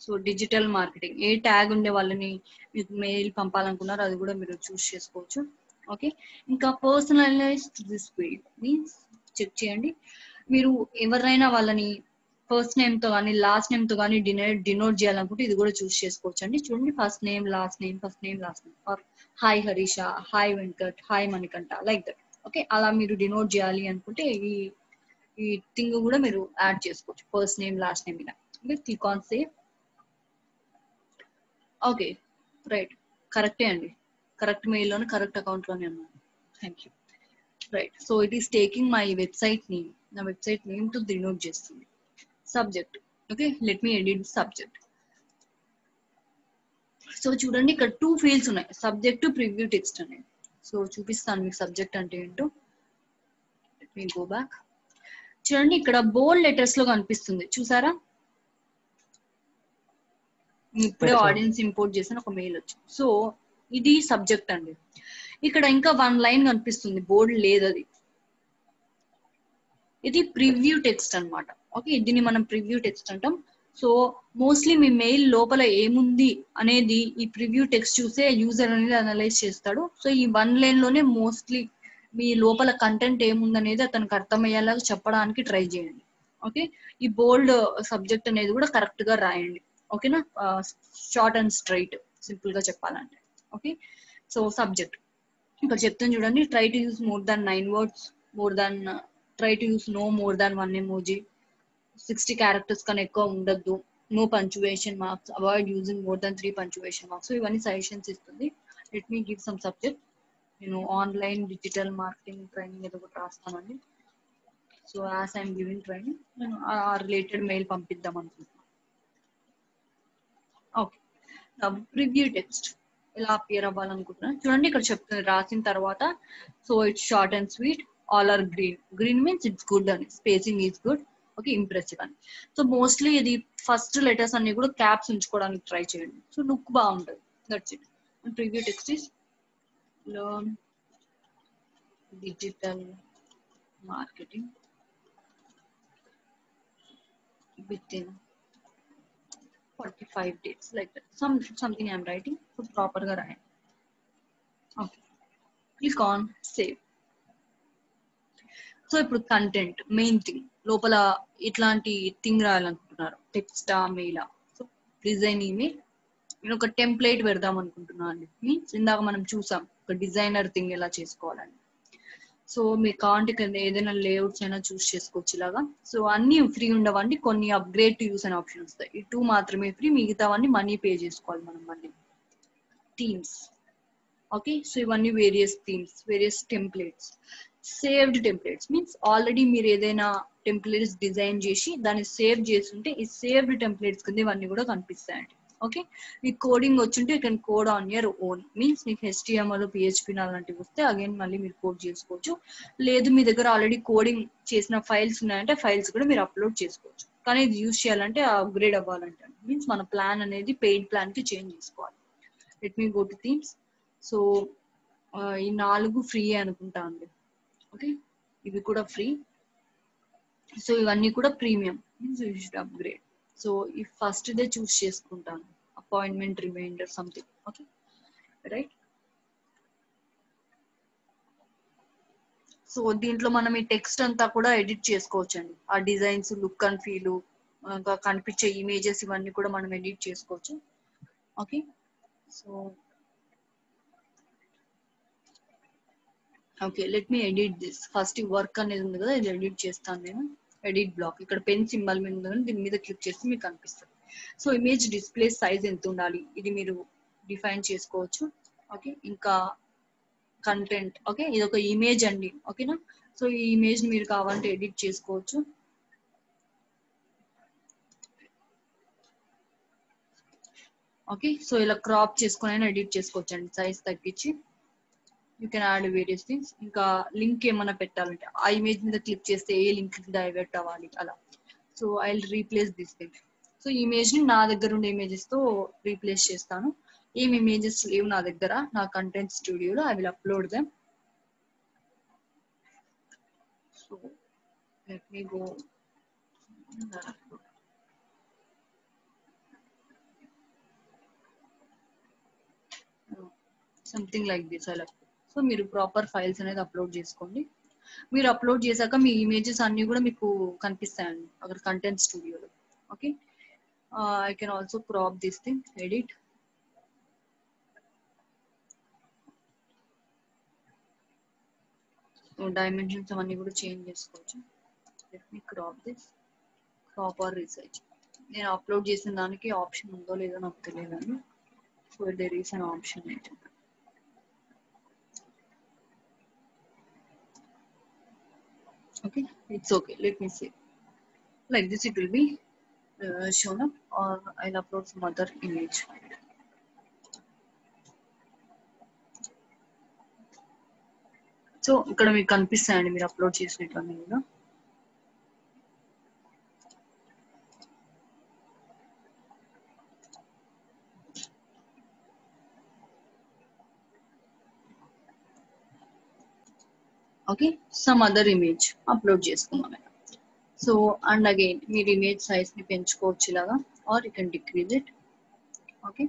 so digital marketing A tag ఉండే వాళ్ళని మీకు mail పంపాలనుకున్నారో అది కూడా మీరు చూస్ చేసుకోవచ్చు. Okay ఇంకా personalised దిస్ని means check చేయండి. మీరు ఎవరైనా వాళ్ళని ఫస్ట్ నేమ్తో కానీ లాస్ట్ నేమ్తో కానీ డినోట్ డినోట్ చేయాలనుకుంటే ఇది కూడా చూస్ చేసుకోవచ్చు అండి చూడండి first name last name first name last name or hi Harish hi Venkat hi Manikanta like that okay అలా మీరు డినోట్ చేయాలి అనుకుంటే ఈ ఈ థింగ్ కూడా మీరు యాడ్ చేసుకోవచ్చు. ఫస్ట్ నేమ్ లాస్ట్ నేమ్ ఇలా. Okay click on save okay right కరెక్టే అండి? కరెక్ట్ మెయిల్లోనే కరెక్ట్ అకౌంట్లోనే ఉన్నాను thank you right so it is taking my website name నా వెబ్సైట్ నేమ్ టు డినోట్ చేస్తుంది. Subject okay let me edit subject so చూడండి ఇక్కడ టూ ఫీల్డ్స్ ఉన్నాయి. సబ్జెక్ట్ ప్రివ్యూ టెక్స్ట్ అనేది సో చూపిస్తాను మీకు సబ్జెక్ట్ అంటే ఏంటో. మీ గో బ్యాక్ చూడండి ఇక్కడ బోల్డ్ లెటర్స్లో కనిపిస్తుంది. చూసారా? ఇప్పుడే. ఆడియన్స్ ఇంపోర్ట్ చేసిన ఒక మెయిల్ వచ్చి సో ఇది సబ్జెక్ట్ అండి. ఇక్కడ ఇంకా వన్ లైన్ కనిపిస్తుంది. బోర్డు లేదు అది. ఇది ప్రివ్యూ టెక్స్ట్ అన్నమాట. ఓకే దీన్ని మనం ప్రివ్యూ టెక్స్ట్ అంటాం. సో మోస్ట్లీ మీ మెయిల్ లోపల ఏముంది అనేది ఈ ప్రివ్యూ టెక్స్ట్ చూసే యూజర్ అనేది అనలైజ్ చేస్తాడు. సో ఈ వన్ లైన్లోనే మోస్ట్లీ మీ లోపల కంటెంట్ ఏముంది అనేది అతనికి అర్థమయ్యేలాగా చెప్పడానికి ట్రై చేయండి. ఓకే ఈ బోల్డ్ సబ్జెక్ట్ అనేది కూడా కరెక్ట్గా రాయండి. ఓకేనా? Short and straight. సింపుల్గా చెప్పాలంటే. ఓకే సో సబ్జెక్ట్ ఇక్కడ చెప్తాను చూడండి. Try to use more than nine words more than try to use no more than one emoji sixty characters కన్నా ఎక్కువ ఉండద్దు. No punctuation marks avoid using more than three punctuation marks so ఇవన్నీ suggestions ఇస్తుంది. Let me give some subject నేను online digital marketing training ఏదో ఒకటి రాస్తానండి. So as I'm giving training నేను ఆ రిలేటెడ్ మెయిల్ పంపిద్దాం అనుకుంటున్నాను ఓకే ప్రివ్యూ టెక్స్ట్ ఇలా అపియర్ అవ్వాలనుకుంటున్నాను చూడండి ఇక్కడ చెప్తుంది రాసిన తర్వాత so it's short and sweet all are green green means it's good అని spacing is good okay impressive అని. సో మోస్ట్లీ ఇది ఫస్ట్ లెటర్స్ అన్ని కూడా క్యాప్స్ ఉంచుకోవడానికి ట్రై చేయండి. సో లుక్ బాగుంటుంది. That's it preview text is learn digital marketing within 45 days like that some something i'm writing so proper ga రాయండి okay. Click on so ఇప్పుడు content main thing లోపల ఇట్లాంటి thing రాయాలనుకుంటున్నారు. టెక్స్టా మెయిలా సో డిజైన్ ఈమెయిల్ నేను ఒక టెంప్లేట్ పెడదాం అనుకుంటున్నాను. అండి మీన్స్ ఇందాక మనం చూసాం ఒక డిజైనర్ థింగ్ ఎలా చేసుకోవాలని. సో మీ కాంటి కింద ఏదైనా లేఅవుట్స్ అయినా చూస్ చేసుకోవచ్చు ఇలాగా సో అన్ని ఫ్రీ ఉండవండి. కొన్ని అప్గ్రేడ్ టు యూస్ అనే ఆప్షన్ వస్తాయి. ఈ టూ మాత్రమే ఫ్రీ మిగతావన్నీ మనీ పే చేసుకోవాలి మనం మళ్ళీ. థీమ్స్ ఓకే సో ఇవన్నీ various themes various templates saved templates means already మీరు ఏదైనా టెంప్లెట్స్ డిజైన్ చేసి దాన్ని సేవ్ చేస్తుంటే ఈ సేవ్డ్ టెంప్లెట్స్ కింద ఇవన్నీ కూడా కనిపిస్తాయండి. ఓకే మీకు కోడింగ్ వచ్చింటే you can code on your own means మీకు హెచ్టిఎంఎల్ పిహెచ్పి అలాంటివి వస్తే అగైన్ మళ్ళీ మీరు కోడ్ చేసుకోవచ్చు. లేదు మీ దగ్గర ఆల్రెడీ కోడింగ్ చేసిన ఫైల్స్ ఉన్నాయంటే ఫైల్స్ కూడా మీరు అప్లోడ్ చేసుకోవచ్చు. కానీ ఇది యూజ్ చేయాలంటే అప్గ్రేడ్ అవ్వాలంటే. మీన్స్ మన ప్లాన్ అనేది పెయిడ్ ప్లాన్కి చేంజ్ చేసుకోవాలి. Let me go to themes so ఈ నాలుగు ఫ్రీ అనుకుంటా అండి. ఓకే ఇవి కూడా ఫ్రీ సో ఇవన్నీ కూడా premium means you should upgrade so ఈ ఫస్ట్ డే చూస్ చేసుకుంటాను. Appointment reminder something okay right so దీంట్లో మనం ఈ టెక్స్ట్ అంతా కూడా ఎడిట్ చేసుకోవచ్చు అండి ఆ డిజైన్స్ లుక్ అండ్ ఫీల్ ఇంకా కనిపించే ఇమేజెస్ ఇవన్నీ కూడా మనం ఎడిట్ చేసుకోవచ్చు. Okay so okay let me edit this first ఈ వర్క్ అనేది ఉంది కదా ఇది ఎడిట్ చేస్తాను నేను. ఎడిట్ బ్లాక్ ఇక్కడ పెన్ సింబల్ మీద ఉంది కదా, దీని మీద క్లిక్ చేస్తే మీకు కనిపిస్తుంది. సో ఇమేజ్ డిస్ప్లే సైజ్ ఎంత ఉండాలి? ఇది మీరు డిఫైన్ చేసుకోవచ్చు. ఓకే ఇంకా కంటెంట్ ఓకే ఇది ఒక ఇమేజ్ అండి. ఓకేనా సో ఈ ఇమేజ్ మీరు కావాలంటే ఎడిట్ చేసుకోవచ్చు. ఓకే సో ఇలా క్రాప్ చేసుకుని ఎడిట్ చేసుకోవచ్చు అండి సైజ్ తగ్గించి. You can add various things ఇంకా లింక్ ఏమైనా పెట్టాలంటే ఆ ఇమేజ్ మీద క్లిక్ చేస్తే ఏ లింక్ డైవర్ట్ అవ్వాలి అలా. So I replace this thing so ఈ ఇమేజ్ని నా దగ్గర ఉండే ఇమేజెస్తో రీప్లేస్ చేస్తాను. ఏం ఇమేజెస్ లేవు నా దగ్గర నా కంటెంట్ స్టూడియోలో I will upload them so let me go something like this అలా సో మీరు ప్రాపర్ ఫైల్స్ అనేది అప్లోడ్ చేసుకోండి. మీరు అప్లోడ్ చేశాక మీ ఇమేజెస్ అన్ని కూడా మీకు కనిపిస్తాయండి అక్కడ కంటెంట్ స్టూడియోలో okay I can also crop this thing edit dimensions అవన్నీ కూడా చేంజ్ చేసుకోవచ్చు. Let me crop this crop or research నేను అప్లోడ్ చేసిన దానికి ఆప్షన్ ఉందో లేదో నాకు తెలియదు అని so there is an option అయితే okay it's okay let me see like this it will be uh, shown up or i'll upload some other image so ఇక్కడ మీకు కనిపిస్తాయండి మీరు అప్లోడ్ చేసినటువంటి కూడా okay some other image upload చేసుకున్నాం so and again మీరు image సైజ్ని పెంచుకోవచ్చు ఇలాగా or you can decrease it okay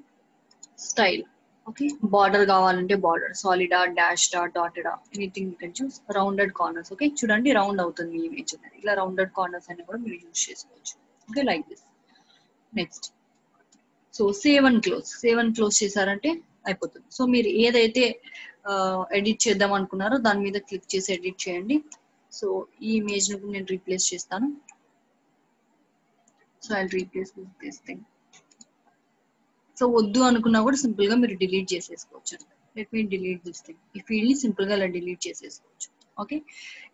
style okay border కావాలంటే బార్డర్ సాలిడా డాష్ డా డాటెడా anything you can choose rounded corners okay చూడండి రౌండ్ అవుతుంది మీ ఇమేజ్ అనేది. ఇలా రౌండెడ్ కార్నర్స్ అన్ని కూడా మీరు యూజ్ చేసుకోవచ్చు. Okay like this next so save and close save and close చేశారంటే అయిపోతుంది. సో మీరు ఏదైతే ఎడిట్ చేద్దాం అనుకున్నారో దాని మీద క్లిక్ చేసి ఎడిట్ చేయండి. సో ఈ ఇమేజ్ను నేను రీప్లేస్ చేస్తాను. So I replace this thing so వద్దు అనుకున్నా కూడా సింపుల్గా మీరు డిలీట్ చేసేసుకోవచ్చు let me delete this thing ఈ ఫీల్డ్ని సింపుల్గా ఇలా డిలీట్ చేసేసుకోవచ్చు. Okay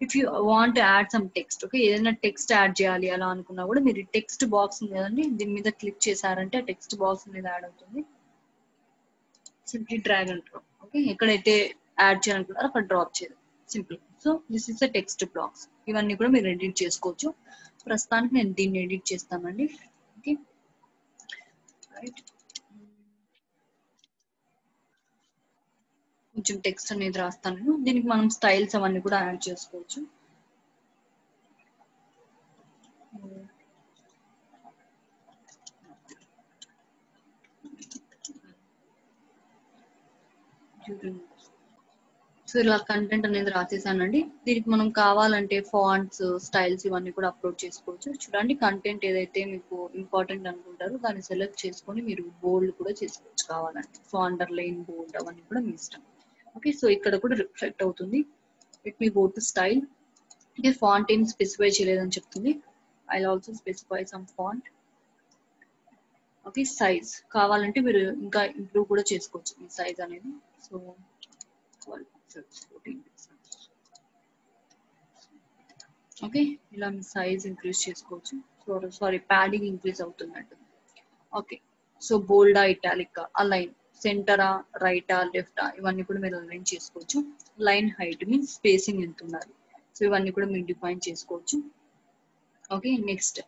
if you want add some text okay ఏదైనా టెక్స్ట్ యాడ్ చేయాలి అలా అనుకున్నా కూడా మీరు టెక్స్ట్ బాక్స్ ఉంది కదండి దీని మీద క్లిక్ చేశారంటే ఆ టెక్స్ట్ బాక్స్ మీద యాడ్ అవుతుంది. సింప్లీ డ్రాగ్ అంటారు ఓకే ఎక్కడైతే యాడ్ చేయాలనుకుంటారో అక్కడ డ్రాప్ చేయాలి simple so this is the text blocks ఇవన్నీ కూడా మీరు ఎడిట్ చేసుకోవచ్చు. ప్రస్తుతానికి నేను దీన్ని ఎడిట్ చేస్తానండి. ఓకే రైట్ కొంచెం టెక్స్ట్ అనేది రాస్తాను నేను. దీనికి మనం స్టైల్స్ అవన్నీ కూడా యాడ్ చేసుకోవచ్చు. సో ఇలా కంటెంట్ అనేది రాసేసానండి. దీనికి మనం కావాలంటే ఫాంట్స్ స్టైల్స్ ఇవన్నీ కూడా అప్లోడ్ చేసుకోవచ్చు. చూడండి కంటెంట్ ఏదైతే మీకు ఇంపార్టెంట్ అనుకుంటారో దాన్ని సెలెక్ట్ చేసుకొని మీరు బోల్డ్ కూడా చేసుకోవచ్చు కావాలంటే. సో అండర్ లైన్ బోల్డ్ అవన్నీ కూడా మీ ఇష్టం. ఓకే సో ఇక్కడ కూడా రిఫ్లెక్ట్ అవుతుంది. It me go to style okay font ఏం స్పెసిఫై చేయలేదని చెప్తుంది. I also specify some font okay size కావాలంటే మీరు ఇంకా ఇంప్రూవ్ కూడా చేసుకోవచ్చు మీ సైజ్ అనేది. సో ఓకే ఇలా మీ సైజ్ ఇంక్రీజ్ చేసుకోవచ్చు. సో సారీ ప్యాడింగ్ ఇంక్రీజ్ అవుతున్నట్టు. ఓకే సో బోల్డా ఇటాలిక్ ఆ లైన్ సెంటరా రైటా లెఫ్టా ఇవన్నీ కూడా మీరు అలైన్ చేసుకోవచ్చు. లైన్ హైట్ మీన్స్ స్పేసింగ్ ఎంత ఉండాలి. సో ఇవన్నీ కూడా మీరు డిఫైన్ చేసుకోవచ్చు. Okay next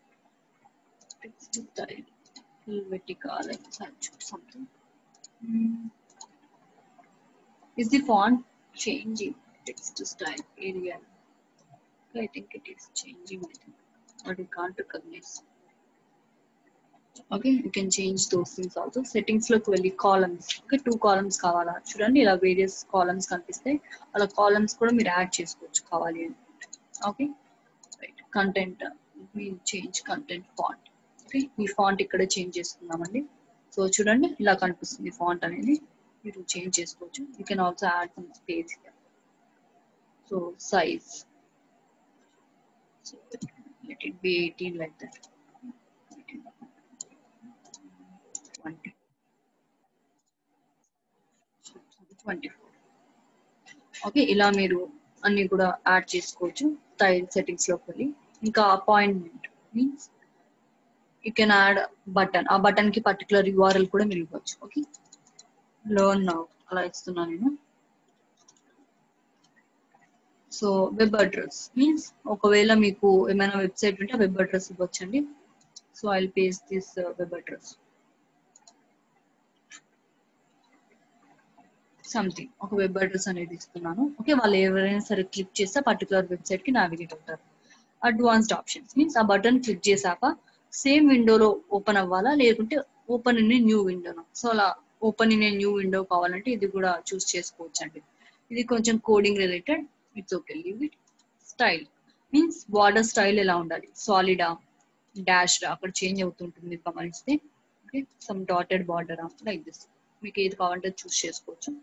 Helvetica, let's choose something. Hmm. Is the font changing? Text style area. I think it is changing. I think, but you can't recognize. Okay you can change those things also settings లోకి వెళ్ళి columns okay two columns కావాలా చూడండి ఇలా various columns కనిపిస్తాయి అలా columns కూడా మీరు add చేసుకోవచ్చు కావాలి అని ఓకే రైట్ కంటెంట్ మీ చేంజ్ కంటెంట్ ఫాంట్ చెప్పి ఈ ఫాంట్ ఇక్కడ చేంజ్ చేసుకుందామండి. సో చూడండి ఇలా కనిపిస్తుంది ఫాంట్ అనేది. మీరు చేంజ్ చేసుకోవచ్చు. You can also add some space so size so twenty four okay ఇలా మీరు అన్ని కూడా యాడ్ చేసుకోవచ్చు. స్టైల్ సెట్టింగ్స్లోకి వెళ్ళి. ఇంకా appointment means you can add button ఆ బటన్కి పర్టికులర్ యూఆర్ఎల్ కూడా మీరు ఇవ్వచ్చు ఓకే లర్న్ నౌ అలా ఇస్తున్నా నేను. సో వెబ్ అడ్రస్ మీన్స్ ఒకవేళ మీకు ఏమైనా వెబ్సైట్ ఉంటే web address ఇవ్వచ్చండి. So I paste this web address something ఒక వెబ్ అడ్రస్ అనేది ఇస్తున్నాను. ఓకే వాళ్ళు ఎవరైనా సరే క్లిక్ చేస్తే పర్టికులర్ వెబ్సైట్కి నావిగేట్ అవుతారు. అడ్వాన్స్డ్ ఆప్షన్స్ మీన్స్ ఆ బటన్ క్లిక్ చేశాక సేమ్ విండోలో ఓపెన్ అవ్వాలా? లేకుంటే ఓపెన్ ఇన్ న్యూ విండోనా? సో అలా ఓపెన్ ఇన్ న్యూ విండో కావాలంటే ఇది కూడా చూస్ చేసుకోవచ్చు అండి ఇది కొంచెం coding related. It's okay. Leave it. Style. Means border style ఎలా ఉండాలి? సాలిడా? డాష్ అక్కడ చేంజ్ అవుతుంటుంది గమనిస్తే. Okay. Some dotted border? Like this. మీకు ఏది కావాలంటే చూస్ చేసుకోవచ్చు.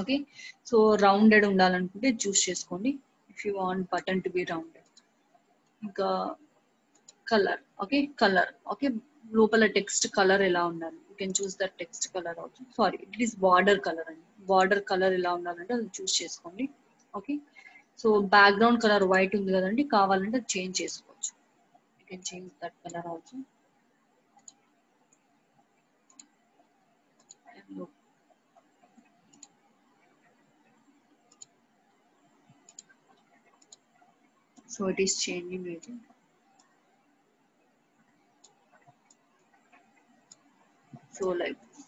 ఓకే. సో రౌండెడ్ ఉండాలనుకుంటే చూస్ చేసుకోండి. If you want button to be rounded. ఇంకా కలర్ ఓకే కలర్ ఓకే లోపల టెక్స్ట్ కలర్ ఎలా ఉండాలి? You can choose that text colour also sorry it is border colour అండి. బార్డర్ కలర్ ఎలా ఉండాలంటే అది చూస్ చేసుకోండి okay so background colour white ఉంది కదండి కావాలంటే అది చేంజ్ చేసుకోవచ్చు. You can change that colour also so it is changing I so like this.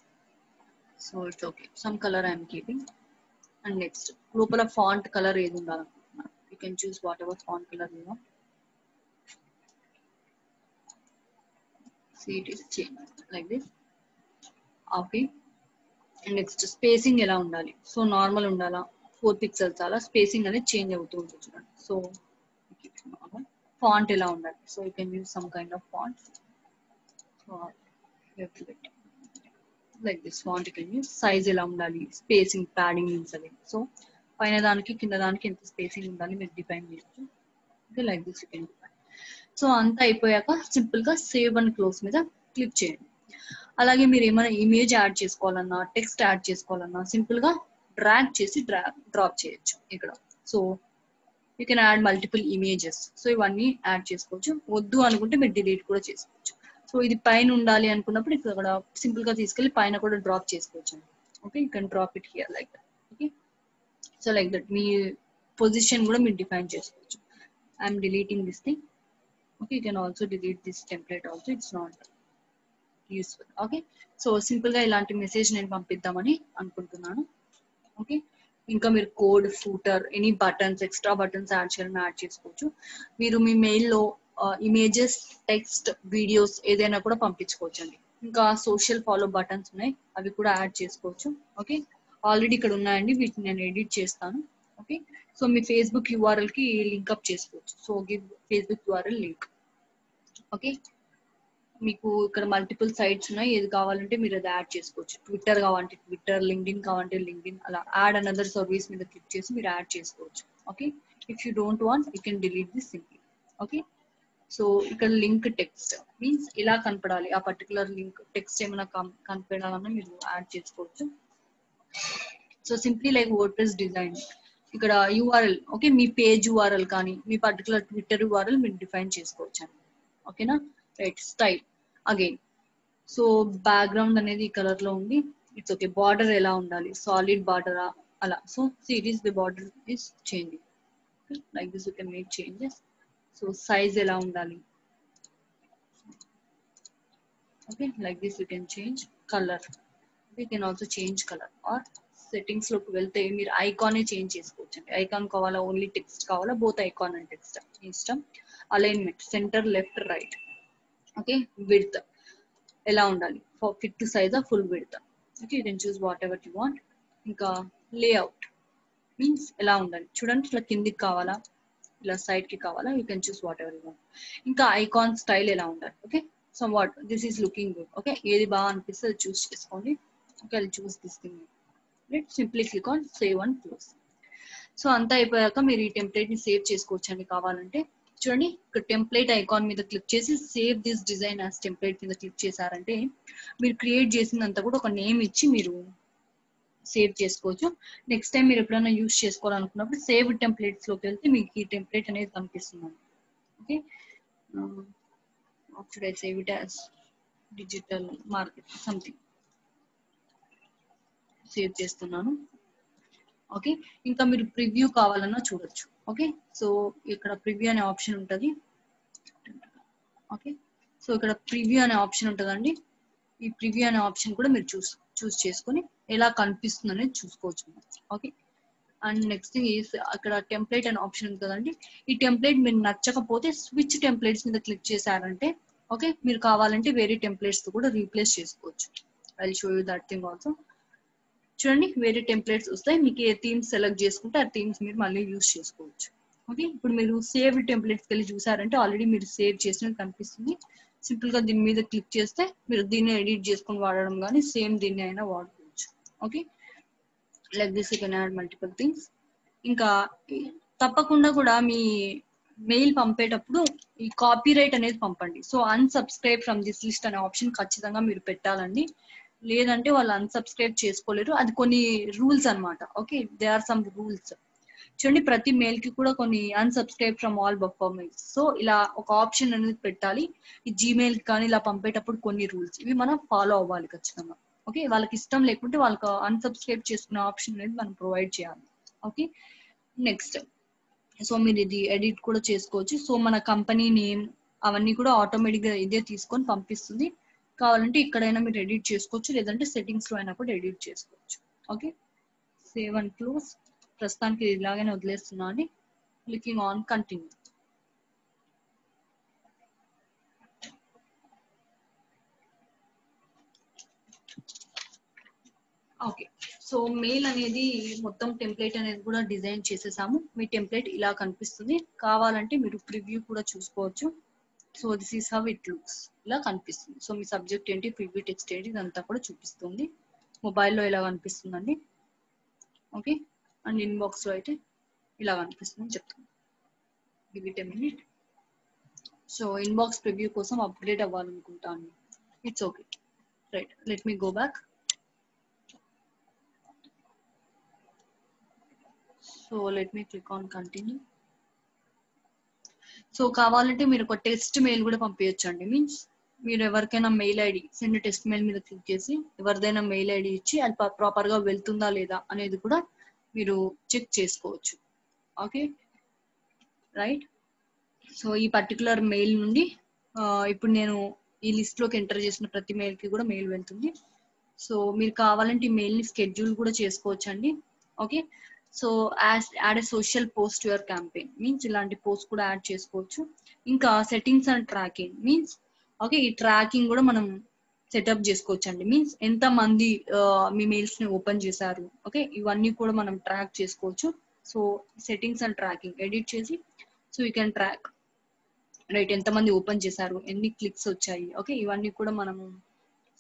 so it's okay some color i am keeping and next లోపల font colour ఏది ఉండాలనుకుంటున్నాను you can choose whatever font color you want see it is changed like this okay and next spacing ఎలా ఉండాలి so normal ఉండాలా four pixels అలా spacing అనేది change అవుతూ ఉంటుంది చూడండి సో నార్మల్ ఫాంట్ ఎలా ఉండాలి so you can use some kind of font like this font size ఎలా ఉండాలి? స్పేసింగ్ ప్యాడింగ్ మీన్స్ అది. సో పైన దానికి కింద దానికి ఎంత స్పేసింగ్ ఉండాలి మీరు డిఫైన్ చేయొచ్చు. Okay like this you can define so అంతా అయిపోయాక సింపుల్గా సేవ్ అండ్ క్లోజ్ మీద క్లిక్ చేయండి. అలాగే మీరు ఏమైనా ఇమేజ్ యాడ్ చేసుకోవాలన్నా టెక్స్ట్ యాడ్ చేసుకోవాలన్నా సింపుల్గా డ్రాగ్ చేసి డ్రా డ్రాప్ చేయొచ్చు ఇక్కడ. So you can add multiple images so ఇవన్నీ యాడ్ చేసుకోవచ్చు. వద్దు అనుకుంటే మీరు డిలీట్ కూడా చేసుకోవచ్చు. సో ఇది పైన ఉండాలి అనుకున్నప్పుడు ఇక్కడ సింపుల్గా తీసుకెళ్ళి పైన కూడా డ్రాప్ చేసుకోవచ్చు okay you can drop it here like that okay so like that me position కూడా మీరు డిఫైన్ చేసుకోవచ్చు. I'm deleting this thing okay you can also delete this template also it's not useful okay so సింపుల్గా ఇలాంటి message నేను పంపిద్దామని అనుకుంటున్నాను. Okay ఇంకా మీరు code footer any buttons extra buttons add చేయాలని యాడ్ చేసుకోవచ్చు. మీరు మీ మెయిల్లో ఇమేజెస్ టెక్స్ట్ వీడియోస్ ఏదైనా కూడా పంపించుకోవచ్చు అండి ఇంకా సోషల్ ఫాలో బటన్స్ ఉన్నాయి. అవి కూడా యాడ్ చేసుకోవచ్చు. ఓకే ఆల్రెడీ ఇక్కడ ఉన్నాయండి. వీటిని నేను ఎడిట్ చేస్తాను. ఓకే సో మీ ఫేస్బుక్ యూఆర్ఎల్కి లింక్ అప్ చేసుకోవచ్చు. So give Facebook URL link okay మీకు ఇక్కడ మల్టిపుల్ సైట్స్ ఉన్నాయి. ఏది కావాలంటే మీరు అది యాడ్ చేసుకోవచ్చు. ట్విట్టర్ కావాలంటే ట్విట్టర్ లింక్డ్ఇన్ కావాలంటే లింక్డ్ఇన్ అలా యాడ్ అనదర్ సర్వీస్ మీద క్లిక్ చేసి మీరు యాడ్ చేసుకోవచ్చు. Okay if you don't want you can delete this simply okay so ఇక్కడ లింక్ టెక్స్ట్ మీన్స్ ఇలా కనపడాలి. ఆ పర్టికులర్ లింక్ టెక్స్ట్ ఏమైనా కనపడాలన్నా మీరు యాడ్ చేసుకోవచ్చు. So simply like WordPress design ఇక్కడ యూఆర్ఎల్ ఓకే మీ పేజ్ యూఆర్ఎల్ కానీ మీ పర్టికులర్ ట్విట్టర్ యూఆర్ఎల్ మీరు డిఫైన్ చేసుకోవచ్చు అండి ఓకేనా right style again so background అనేది ఈ కలర్లో ఉంది. ఇట్స్ ఓకే బార్డర్ ఎలా ఉండాలి? సాలిడ్ బార్డర్ అలా. So series the border is changing like this you can make changes so size ఎలా ఉండాలి okay like this you can change colour you can also change colour or సెట్టింగ్స్లోకి వెళ్తే మీరు ఐకానే change చేసుకోవచ్చు అండి ఐకాన్ కావాలా only text కావాలా both icon and text ఇష్టం alignment centre left right okay width ఎలా ఉండాలి fit to size full width okay you can choose whatever you want ఇంకా లేఅవుట్ మీన్స్ ఎలా ఉండాలి చూడండి ఇట్లా కిందికి కావాలా ఇలా సైడ్కి కావాలా? You can choose whatever you want ఇంకా ఐకాన్ స్టైల్ ఎలా ఉండాలి? Okay so what this is looking good okay ఏది బాగా అనిపిస్తే అది చూస్ చేసుకోండి. ఓకే అది choose this thing right simply click on save and close so అంతా అయిపోయాక మీరు ఈ టెంప్లెట్ని సేవ్ చేసుకోవచ్చు అండి కావాలంటే. చూడండి ఇక్కడ టెంప్లెట్ ఐకాన్ మీద క్లిక్ చేసి save this design as template మీద క్లిక్ చేశారంటే మీరు క్రియేట్ చేసిందంతా కూడా ఒక నేమ్ ఇచ్చి మీరు సేవ్ చేసుకోవచ్చు. నెక్స్ట్ టైం మీరు ఎప్పుడైనా యూస్ చేసుకోవాలనుకున్నప్పుడు సేవ్ టెంప్లెట్స్లోకి వెళ్తే మీకు ఈ టెంప్లెట్ అనేది కనిపిస్తుంది. Okay should I save it as digital market something save చేస్తున్నాను. ఓకే ఇంకా మీరు ప్రివ్యూ కావాలన్నా చూడొచ్చు. ఓకే సో ఇక్కడ ప్రివ్యూ అనే ఆప్షన్ ఉంటుంది. ఓకే సో ఇక్కడ ప్రివ్యూ అనే ఆప్షన్ ఉంటుందండి. ఈ ప్రివ్యూ అనే ఆప్షన్ కూడా మీరు చూస్ చూస్ చేసుకొని ఎలా కనిపిస్తుంది అనేది చూసుకోవచ్చు. Okay and next thing is అక్కడ టెంప్లెట్ అనే ఆప్షన్ ఉంది కదండి. ఈ టెంప్లెట్ మీరు నచ్చకపోతే స్విచ్ టెంప్లెట్స్ మీద క్లిక్ చేశారంటే ఓకే మీరు కావాలంటే వేరే టెంప్లెట్స్తో కూడా రీప్లేస్ చేసుకోవచ్చు. I show you that thing also చూడండి వేరే టెంప్లెట్స్ వస్తాయి. మీకు ఏ థీమ్స్ సెలెక్ట్ చేసుకుంటే ఆ థీమ్స్ మీరు మళ్ళీ యూస్ చేసుకోవచ్చు. ఓకే ఇప్పుడు మీరు సేవ్ టెంప్లెట్స్కి వెళ్ళి చూసారంటే ఆల్రెడీ మీరు సేవ్ చేసినట్టు కనిపిస్తుంది. సింపుల్గా దీని మీద క్లిక్ చేస్తే మీరు దీన్ని ఎడిట్ చేసుకొని వాడడం కానీ సేమ్ దీన్ని అయినా వాడుకోవచ్చు. Okay? Like this you can add multiple things. ఇంకా తప్పకుండా కూడా మీ మెయిల్ పంపేటప్పుడు ఈ కాపీ రైట్ అనేది పంపండి. So unsubscribe from this list అనే ఆప్షన్ ఖచ్చితంగా మీరు పెట్టాలండి. లేదంటే వాళ్ళు అన్సబ్స్క్రైబ్ చేసుకోలేరు. అది కొన్ని రూల్స్ అన్నమాట. Okay? They are some rules. చూడండి ప్రతి మెయిల్కి కూడా కొన్ని unsubscribe from all buffer mails so ఇలా ఒక ఆప్షన్ అనేది పెట్టాలి. ఈ జీమెయిల్ కానీ ఇలా పంపేటప్పుడు కొన్ని రూల్స్ ఇవి మనం ఫాలో అవ్వాలి ఖచ్చితంగా. ఓకే వాళ్ళకి ఇష్టం లేకుంటే వాళ్ళకి అన్సబ్స్క్రైబ్ చేసుకునే ఆప్షన్ అనేది మనం ప్రొవైడ్ చేయాలి. ఓకే నెక్స్ట్ సో మీరు ఇది ఎడిట్ కూడా చేసుకోవచ్చు. సో మన కంపెనీ నేమ్ అవన్నీ కూడా ఆటోమేటిక్గా ఇదే తీసుకొని పంపిస్తుంది. కావాలంటే ఇక్కడైనా మీరు ఎడిట్ చేసుకోవచ్చు. లేదంటే సెట్టింగ్స్లో అయినా కూడా ఎడిట్ చేసుకోవచ్చు. ఓకే సేవ్ అండ్ క్లోజ్ ప్రస్తుతానికి ఇలాగనే వదిలేస్తున్నా అని clicking on continue. Okay. So mail అనేది మొత్తం టెంప్లెట్ అనేది కూడా డిజైన్ చేసేసాము. మీ టెంప్లెట్ ఇలా కనిపిస్తుంది. కావాలంటే మీరు ప్రివ్యూ కూడా చూసుకోవచ్చు. So this is how it looks. ఇలా కనిపిస్తుంది. సో మీ సబ్జెక్ట్ ఏంటి ప్రివ్యూ టెక్స్ట్ ఏంటి ఇదంతా కూడా చూపిస్తుంది. మొబైల్లో ఇలా కనిపిస్తుందండి? ఓకే. అండ్ ఇన్బాక్స్లో అయితే ఇలా కనిపిస్తుంది చెప్తాను give it a minute so inbox preview కోసం update అవ్వాలనుకుంటాను. It's okay right let me go back so let me click on continue so కావాలంటే మీరు ఒక టెస్ట్ మెయిల్ కూడా పంపించండి మీన్స్ మీరు ఎవరికైనా mail ID send test mail మీద క్లిక్ చేసి ఎవరిదైనా మెయిల్ ఐడి ఇచ్చి అది ప్రాపర్గా వెళ్తుందా లేదా అనేది కూడా మీరు చెక్ చేసుకోవచ్చు. ఓకే రైట్ సో ఈ పర్టికులర్ మెయిల్ నుండి ఇప్పుడు నేను ఈ లిస్ట్లోకి ఎంటర్ చేసిన ప్రతి మెయిల్కి కూడా మెయిల్ వెళ్తుంది. సో మీరు కావాలంటే ఈ మెయిల్ని స్కెడ్యూల్ కూడా చేసుకోవచ్చు అండి okay so add a social post your campaign means ఇలాంటి పోస్ట్ కూడా యాడ్ చేసుకోవచ్చు. ఇంకా settings and tracking means okay ఈ ట్రాకింగ్ కూడా మనం సెటప్ చేసుకోవచ్చు అండి మీన్స్ ఎంత మంది మీ మెయిల్స్ని ఓపెన్ చేశారు ఓకే ఇవన్నీ కూడా మనం ట్రాక్ చేసుకోవచ్చు. So settings and tracking edit చేసి so you can track right ఎంతమంది ఓపెన్ చేశారు ఎన్ని క్లిక్స్ వచ్చాయి ఓకే ఇవన్నీ కూడా మనము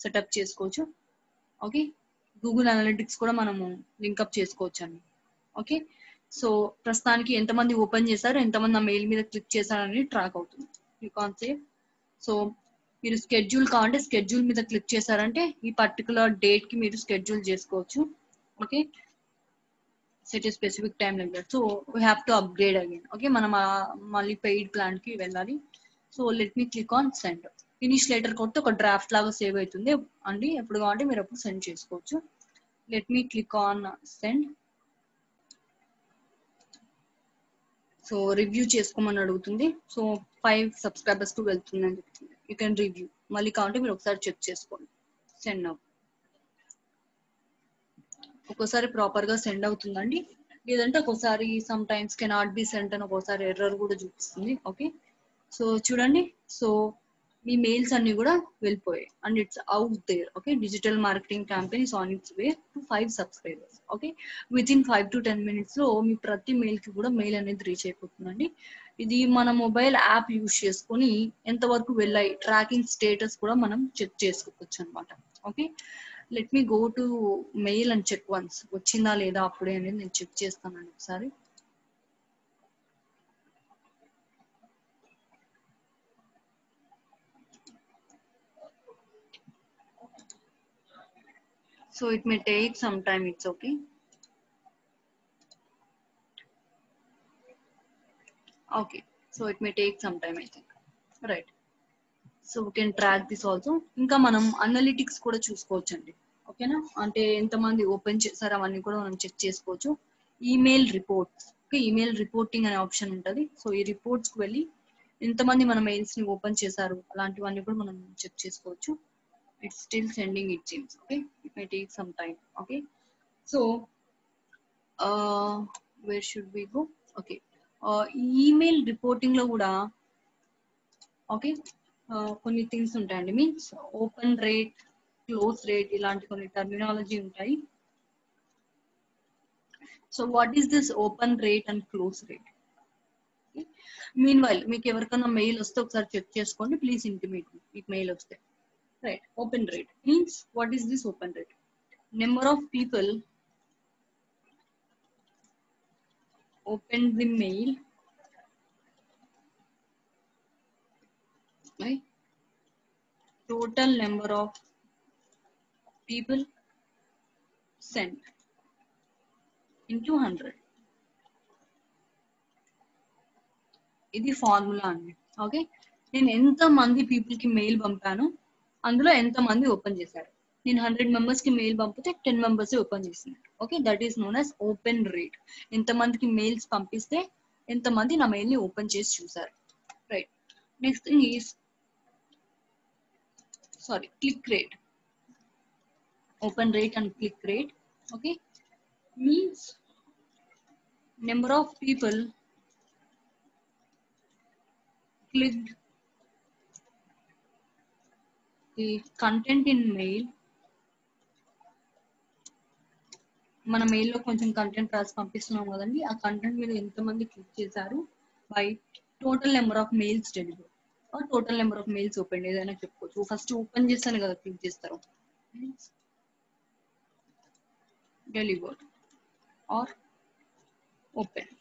సెటప్ చేసుకోవచ్చు ఓకే గూగుల్ అనలిటిక్స్ కూడా మనము లింకప్ చేసుకోవచ్చు అండి ఓకే సో ప్రస్తుతానికి ఎంతమంది ఓపెన్ చేశారు ఎంతమంది ఆ మెయిల్ మీద క్లిక్ చేశారు అనేది ట్రాక్ అవుతుంది. యూ కాన్ సేవ్ సో మీరు స్కెడ్యూల్ కావాలంటే స్కెడ్యూల్ మీద క్లిక్ చేశారంటే ఈ పర్టికులర్ డేట్కి మీరు స్కెడ్యూల్ చేసుకోవచ్చు. Okay set a specific time like that so we have to upgrade again okay మనం మళ్ళీ పెయిడ్ ప్లాన్కి వెళ్ళాలి. So let me click on send finish letter కొడితే ఒక డ్రాఫ్ట్ లాగా సేవ్ అవుతుంది. అండి ఎప్పుడు కావాలంటే మీరు అప్పుడు సెండ్ చేసుకోవచ్చు. Let me click on send so review చేసుకోమని అడుగుతుంది. సో ఫైవ్ సబ్స్క్రైబర్స్కు వెళ్తుంది అని చెప్తుంది. యూ కెన్ రివ్యూ మళ్ళీ కావాలంటే మీరు ఒకసారి చెక్ చేసుకోండి. సెండ్ అవు ఒక్కోసారి ప్రాపర్గా సెండ్ అవుతుందండి. లేదంటే ఒక్కోసారి some times cannot be send అని ఒక్కోసారి ఎర్రర్ కూడా చూపిస్తుంది. ఓకే సో చూడండి. సో మీ మెయిల్స్ అన్ని కూడా వెళ్ళిపోయాయి. And it's out there okay digital marketing campaign is on its way to five subscribers okay within five to ten మినిట్స్లో మీ ప్రతి మెయిల్కి కూడా మెయిల్ అనేది రీచ్ అయిపోతుందండి. ఇది మన మొబైల్ యాప్ యూస్ చేసుకొని ఎంతవరకు వెళ్ళాయి? ట్రాకింగ్ స్టేటస్ కూడా మనం చెక్ చేసుకోవచ్చు అనమాట okay let me go to mail and check once వచ్చిందా లేదా అప్పుడే అనేది నేను చెక్ చేస్తానండి ఒకసారి. So it may take some time. It's okay. Okay. So it may take some time i think. Right. So we can track this also ఇంకా మనం analytics కూడా చూసుకోవచ్చు అండి ఓకేనా అంటే ఎంతమంది ఓపెన్ చేశారు అవన్నీ కూడా మనం చెక్ చేసుకోవచ్చు. Email reports okay email reporting అనే ఆప్షన్ ఉంటుంది. సో ఈ రిపోర్ట్స్కి వెళ్ళి ఎంతమంది మన మెయిల్స్ని ఓపెన్ చేశారు అలాంటివన్నీ కూడా మనం చెక్ చేసుకోవచ్చు. It's still sending it seems okay it may take some time okay so where should be go okay email రిపోర్టింగ్లో కూడా ఓకే కొన్ని థింగ్స్ ఉంటాయండి means open rate close rate ఇలాంటి కొన్ని టర్మినాలజీ ఉంటాయి so what is this open rate and close rate mean while మీకు ఎవరికైనా mail వస్తే ఒకసారి చెక్ చేసుకోండి ప్లీజ్ ఇంటిమేట్ మీకు మెయిల్ వస్తే right open rate means what is this open rate number of people open the mail right total number of people sent into 100 ఇది formula అండి okay నేను ఎంత మంది పీపుల్కి మెయిల్ పంపాను అందులో ఎంత మంది ఓపెన్ చేశారు నేను హండ్రెడ్ మెంబర్స్కి మెయిల్ పంపితే టెన్ మెంబర్స్ ఓపెన్ చేసినారు okay that is known as open rate ఎంత మందికి మెయిల్స్ పంపిస్తే ఎంత మంది నా మెయిల్ని ఓపెన్ చేసి చూసారు. Right next thing is sorry click rate open rate and click rate okay means number of people clicked the content in mail మన మెయిల్లో కొంచెం కంటెంట్ రాసి పంపిస్తున్నాం కదండి. ఆ కంటెంట్ మీద ఎంతమంది క్లిక్ చేశారు? By total number of mails deliver total number of mails open ఏదైనా చెప్పుకోవచ్చు. ఫస్ట్ ఓపెన్ చేస్తాను కదా క్లిక్ చేస్తారు. Delivered or open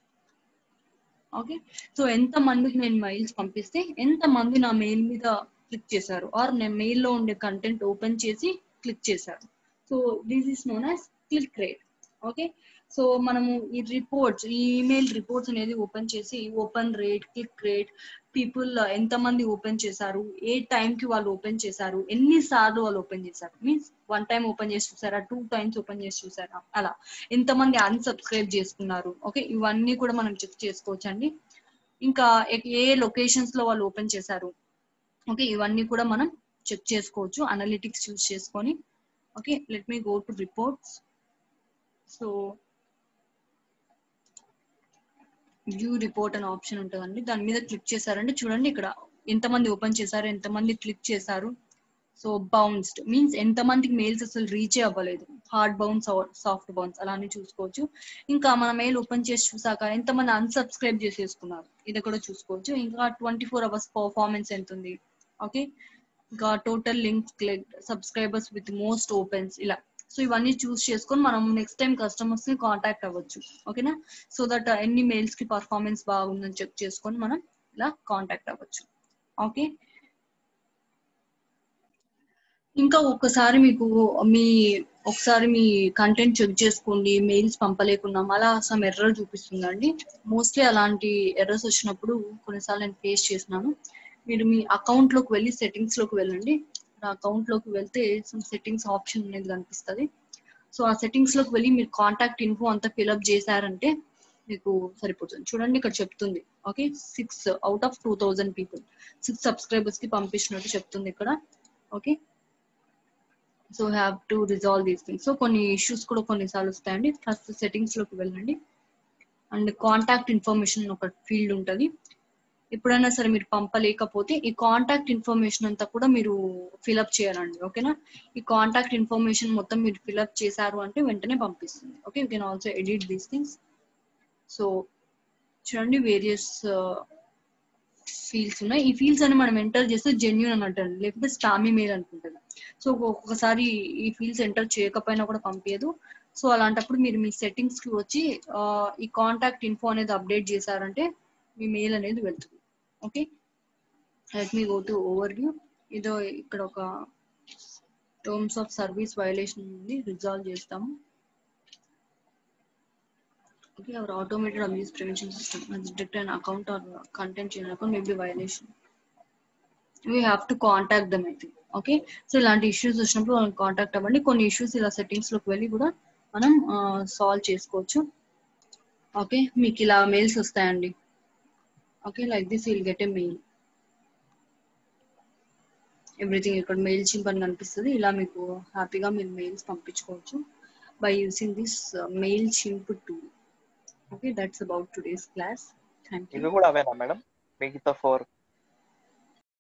okay so ఎంత మందికి నేను మెయిల్స్ పంపిస్తే ఎంత మంది నా మెయిల్ మీద క్లిక్ చేశారు? ఆర్ నేను మెయిల్లో ఉండే కంటెంట్ ఓపెన్ చేసి క్లిక్ చేశారు? So this is known as click rate okay? So మనము ఈ రిపోర్ట్స్ ఈ ఈమెయిల్ రిపోర్ట్స్ అనేది ఓపెన్ చేసి open rate click rate people ఎంతమంది ఓపెన్ చేశారు ఏ టైంకి కి వాళ్ళు ఓపెన్ చేశారు ఎన్ని సార్లు వాళ్ళు ఓపెన్ చేశారు? మీన్స్ వన్ టైం ఓపెన్ చేసి చూసారా? టూ టైమ్స్ ఓపెన్ చేసి చూసారా? అలా. ఎంతమంది అన్సబ్స్క్రైబ్ చేసుకున్నారు? ఓకే? ఇవన్నీ కూడా మనం చెక్ చేసుకోవచ్చు అండి ఇంకా ఏ- ఏ లొకేషన్స్లో వాళ్ళు ఓపెన్ చేశారు? ఓకే? ఇవన్నీ కూడా మనం చెక్ చేసుకోవచ్చు అనలిటిక్స్ యూజ్ చేసుకొని. Okay? Let me go to reports. So view report అనే ఆప్షన్ ఉంటుందండి. దాని మీద క్లిక్ చేశారంటే చూడండి ఇక్కడ ఎంతమంది ఓపెన్ చేశారు ఎంతమంది క్లిక్ చేశారు. సో బౌన్స్డ్ మీన్స్ ఎంతమందికి మెయిల్స్ అసలు రీచే అవ్వలేదు. హార్డ్ బౌన్స్ సాఫ్ట్ బౌన్స్ అలానే చూసుకోవచ్చు. ఇంకా మన మెయిల్ ఓపెన్ చేసి చూసాక ఎంతమంది అన్సబ్స్క్రైబ్ చేసేసుకున్నారు ఇది కూడా చూసుకోవచ్చు. ఇంకా ట్వంటీ ఫోర్ అవర్స్ పర్ఫార్మెన్స్ ఎంత ఉంది ఓకే? ఇంకా total links click subscribers with most opens ఇలా సో ఇవన్నీ చూస్ చేసుకొని మనం నెక్స్ట్ టైం కస్టమర్స్ని కాంటాక్ట్ అవ్వచ్చు. ఓకేనా సో దట్ ఎన్ని మెయిల్స్కి పర్ఫార్మెన్స్ బాగుందని చెక్ చేసుకొని మనం ఇలా కాంటాక్ట్ అవ్వచ్చు. ఓకే ఇంకా ఒక్కసారి మీకు మీ ఒకసారి మీ కంటెంట్ చెక్ చేసుకోండి మెయిల్స్ పంపలేకున్నాం అలా సమ్ ఎర్రర్ చూపిస్తుందండి. మోస్ట్లీ అలాంటి ఎర్రర్స్ వచ్చినప్పుడు కొన్నిసార్లు నేను ఫేస్ చేసినాను. మీరు మీ అకౌంట్లోకి వెళ్ళి సెట్టింగ్స్లోకి వెళ్ళండి. అకౌంట్లోకి వెళ్తే సమ్ సెట్టింగ్స్ ఆప్షన్ అనేది కనిపిస్తుంది. సో ఆ సెట్టింగ్స్లోకి వెళ్ళి మీరు కాంటాక్ట్ ఇన్ఫో అంతా ఫిల్అప్ చేశారంటే మీకు సరిపోతుంది. చూడండి ఇక్కడ చెప్తుంది. Okay six out of two thousand people six సబ్స్క్రైబర్స్కి పంపించినట్టు చెప్తుంది ఇక్కడ. Okay so have to resolve these things so కొన్ని ఇష్యూస్ కూడా కొన్నిసార్లు వస్తాయండి. ఫస్ట్ సెట్టింగ్స్లోకి వెళ్ళండి. అండ్ కాంటాక్ట్ ఇన్ఫర్మేషన్ ఒక ఫీల్డ్ ఉంటుంది. ఎప్పుడైనా సరే మీరు పంపలేకపోతే ఈ కాంటాక్ట్ ఇన్ఫర్మేషన్ అంతా కూడా మీరు ఫిలప్ చేయాలండి ఓకేనా? ఈ కాంటాక్ట్ ఇన్ఫర్మేషన్ మొత్తం మీరు ఫిలప్ చేశారు అంటే వెంటనే పంపిస్తుంది okay? You can also edit these things so చూడండి వేరియస్ ఫీల్స్ uh, ఉన్నాయి. ఈ ఫీల్స్ అని మనం ఎంటర్ చేస్తే జెన్యున్ అన్నట్టు అంటారు లేకపోతే స్టామీ మెయిల్ అనుకుంటుంది సో ఒక్కొక్కసారి ఈ ఫీల్స్ ఎంటర్ చేయకపోయినా కూడా పంపించదు సో అలాంటప్పుడు మీరు మీ సెట్టింగ్స్కి వచ్చి uh, ఈ కాంటాక్ట్ ఇన్ఫో అనేది అప్డేట్ చేశారంటే మీ మెయిల్ అనేది వెళ్తుంది. Okay. Let me go to overview ఇదో ఇక్కడ ఒక టర్మ్స్ ఆఫ్ సర్వీస్ వైలేషన్ ఉంది. రిజాల్వ్ చేస్తాము. Okay our automated abuse prevention system. Has detected an account or uh, content in an account may be violation. We have to contact them i think. Okay so ఇలాంటి issues వచ్చినప్పుడు మనం contact అవ్వండి. కొన్ని issues ఇలా సెట్టింగ్స్లోకి వెళ్ళి కూడా మనం uh, solve చేసుకోవచ్చు. ఓకే మీకు ఇలా మెయిల్స్ వస్తాయండి. Okay like this will get a mail everything ఇక్కడ మెయిల్ చింప్ అని కనిపిస్తుంది ఇలా మీకు హ్యాపీగా మీరు మెయిల్స్ పంపించుకోవచ్చు by using this Mailchimp tool okay that's about today's class thank you ఇవి కూడా అవేనా మేడం మిగతా ఫోర్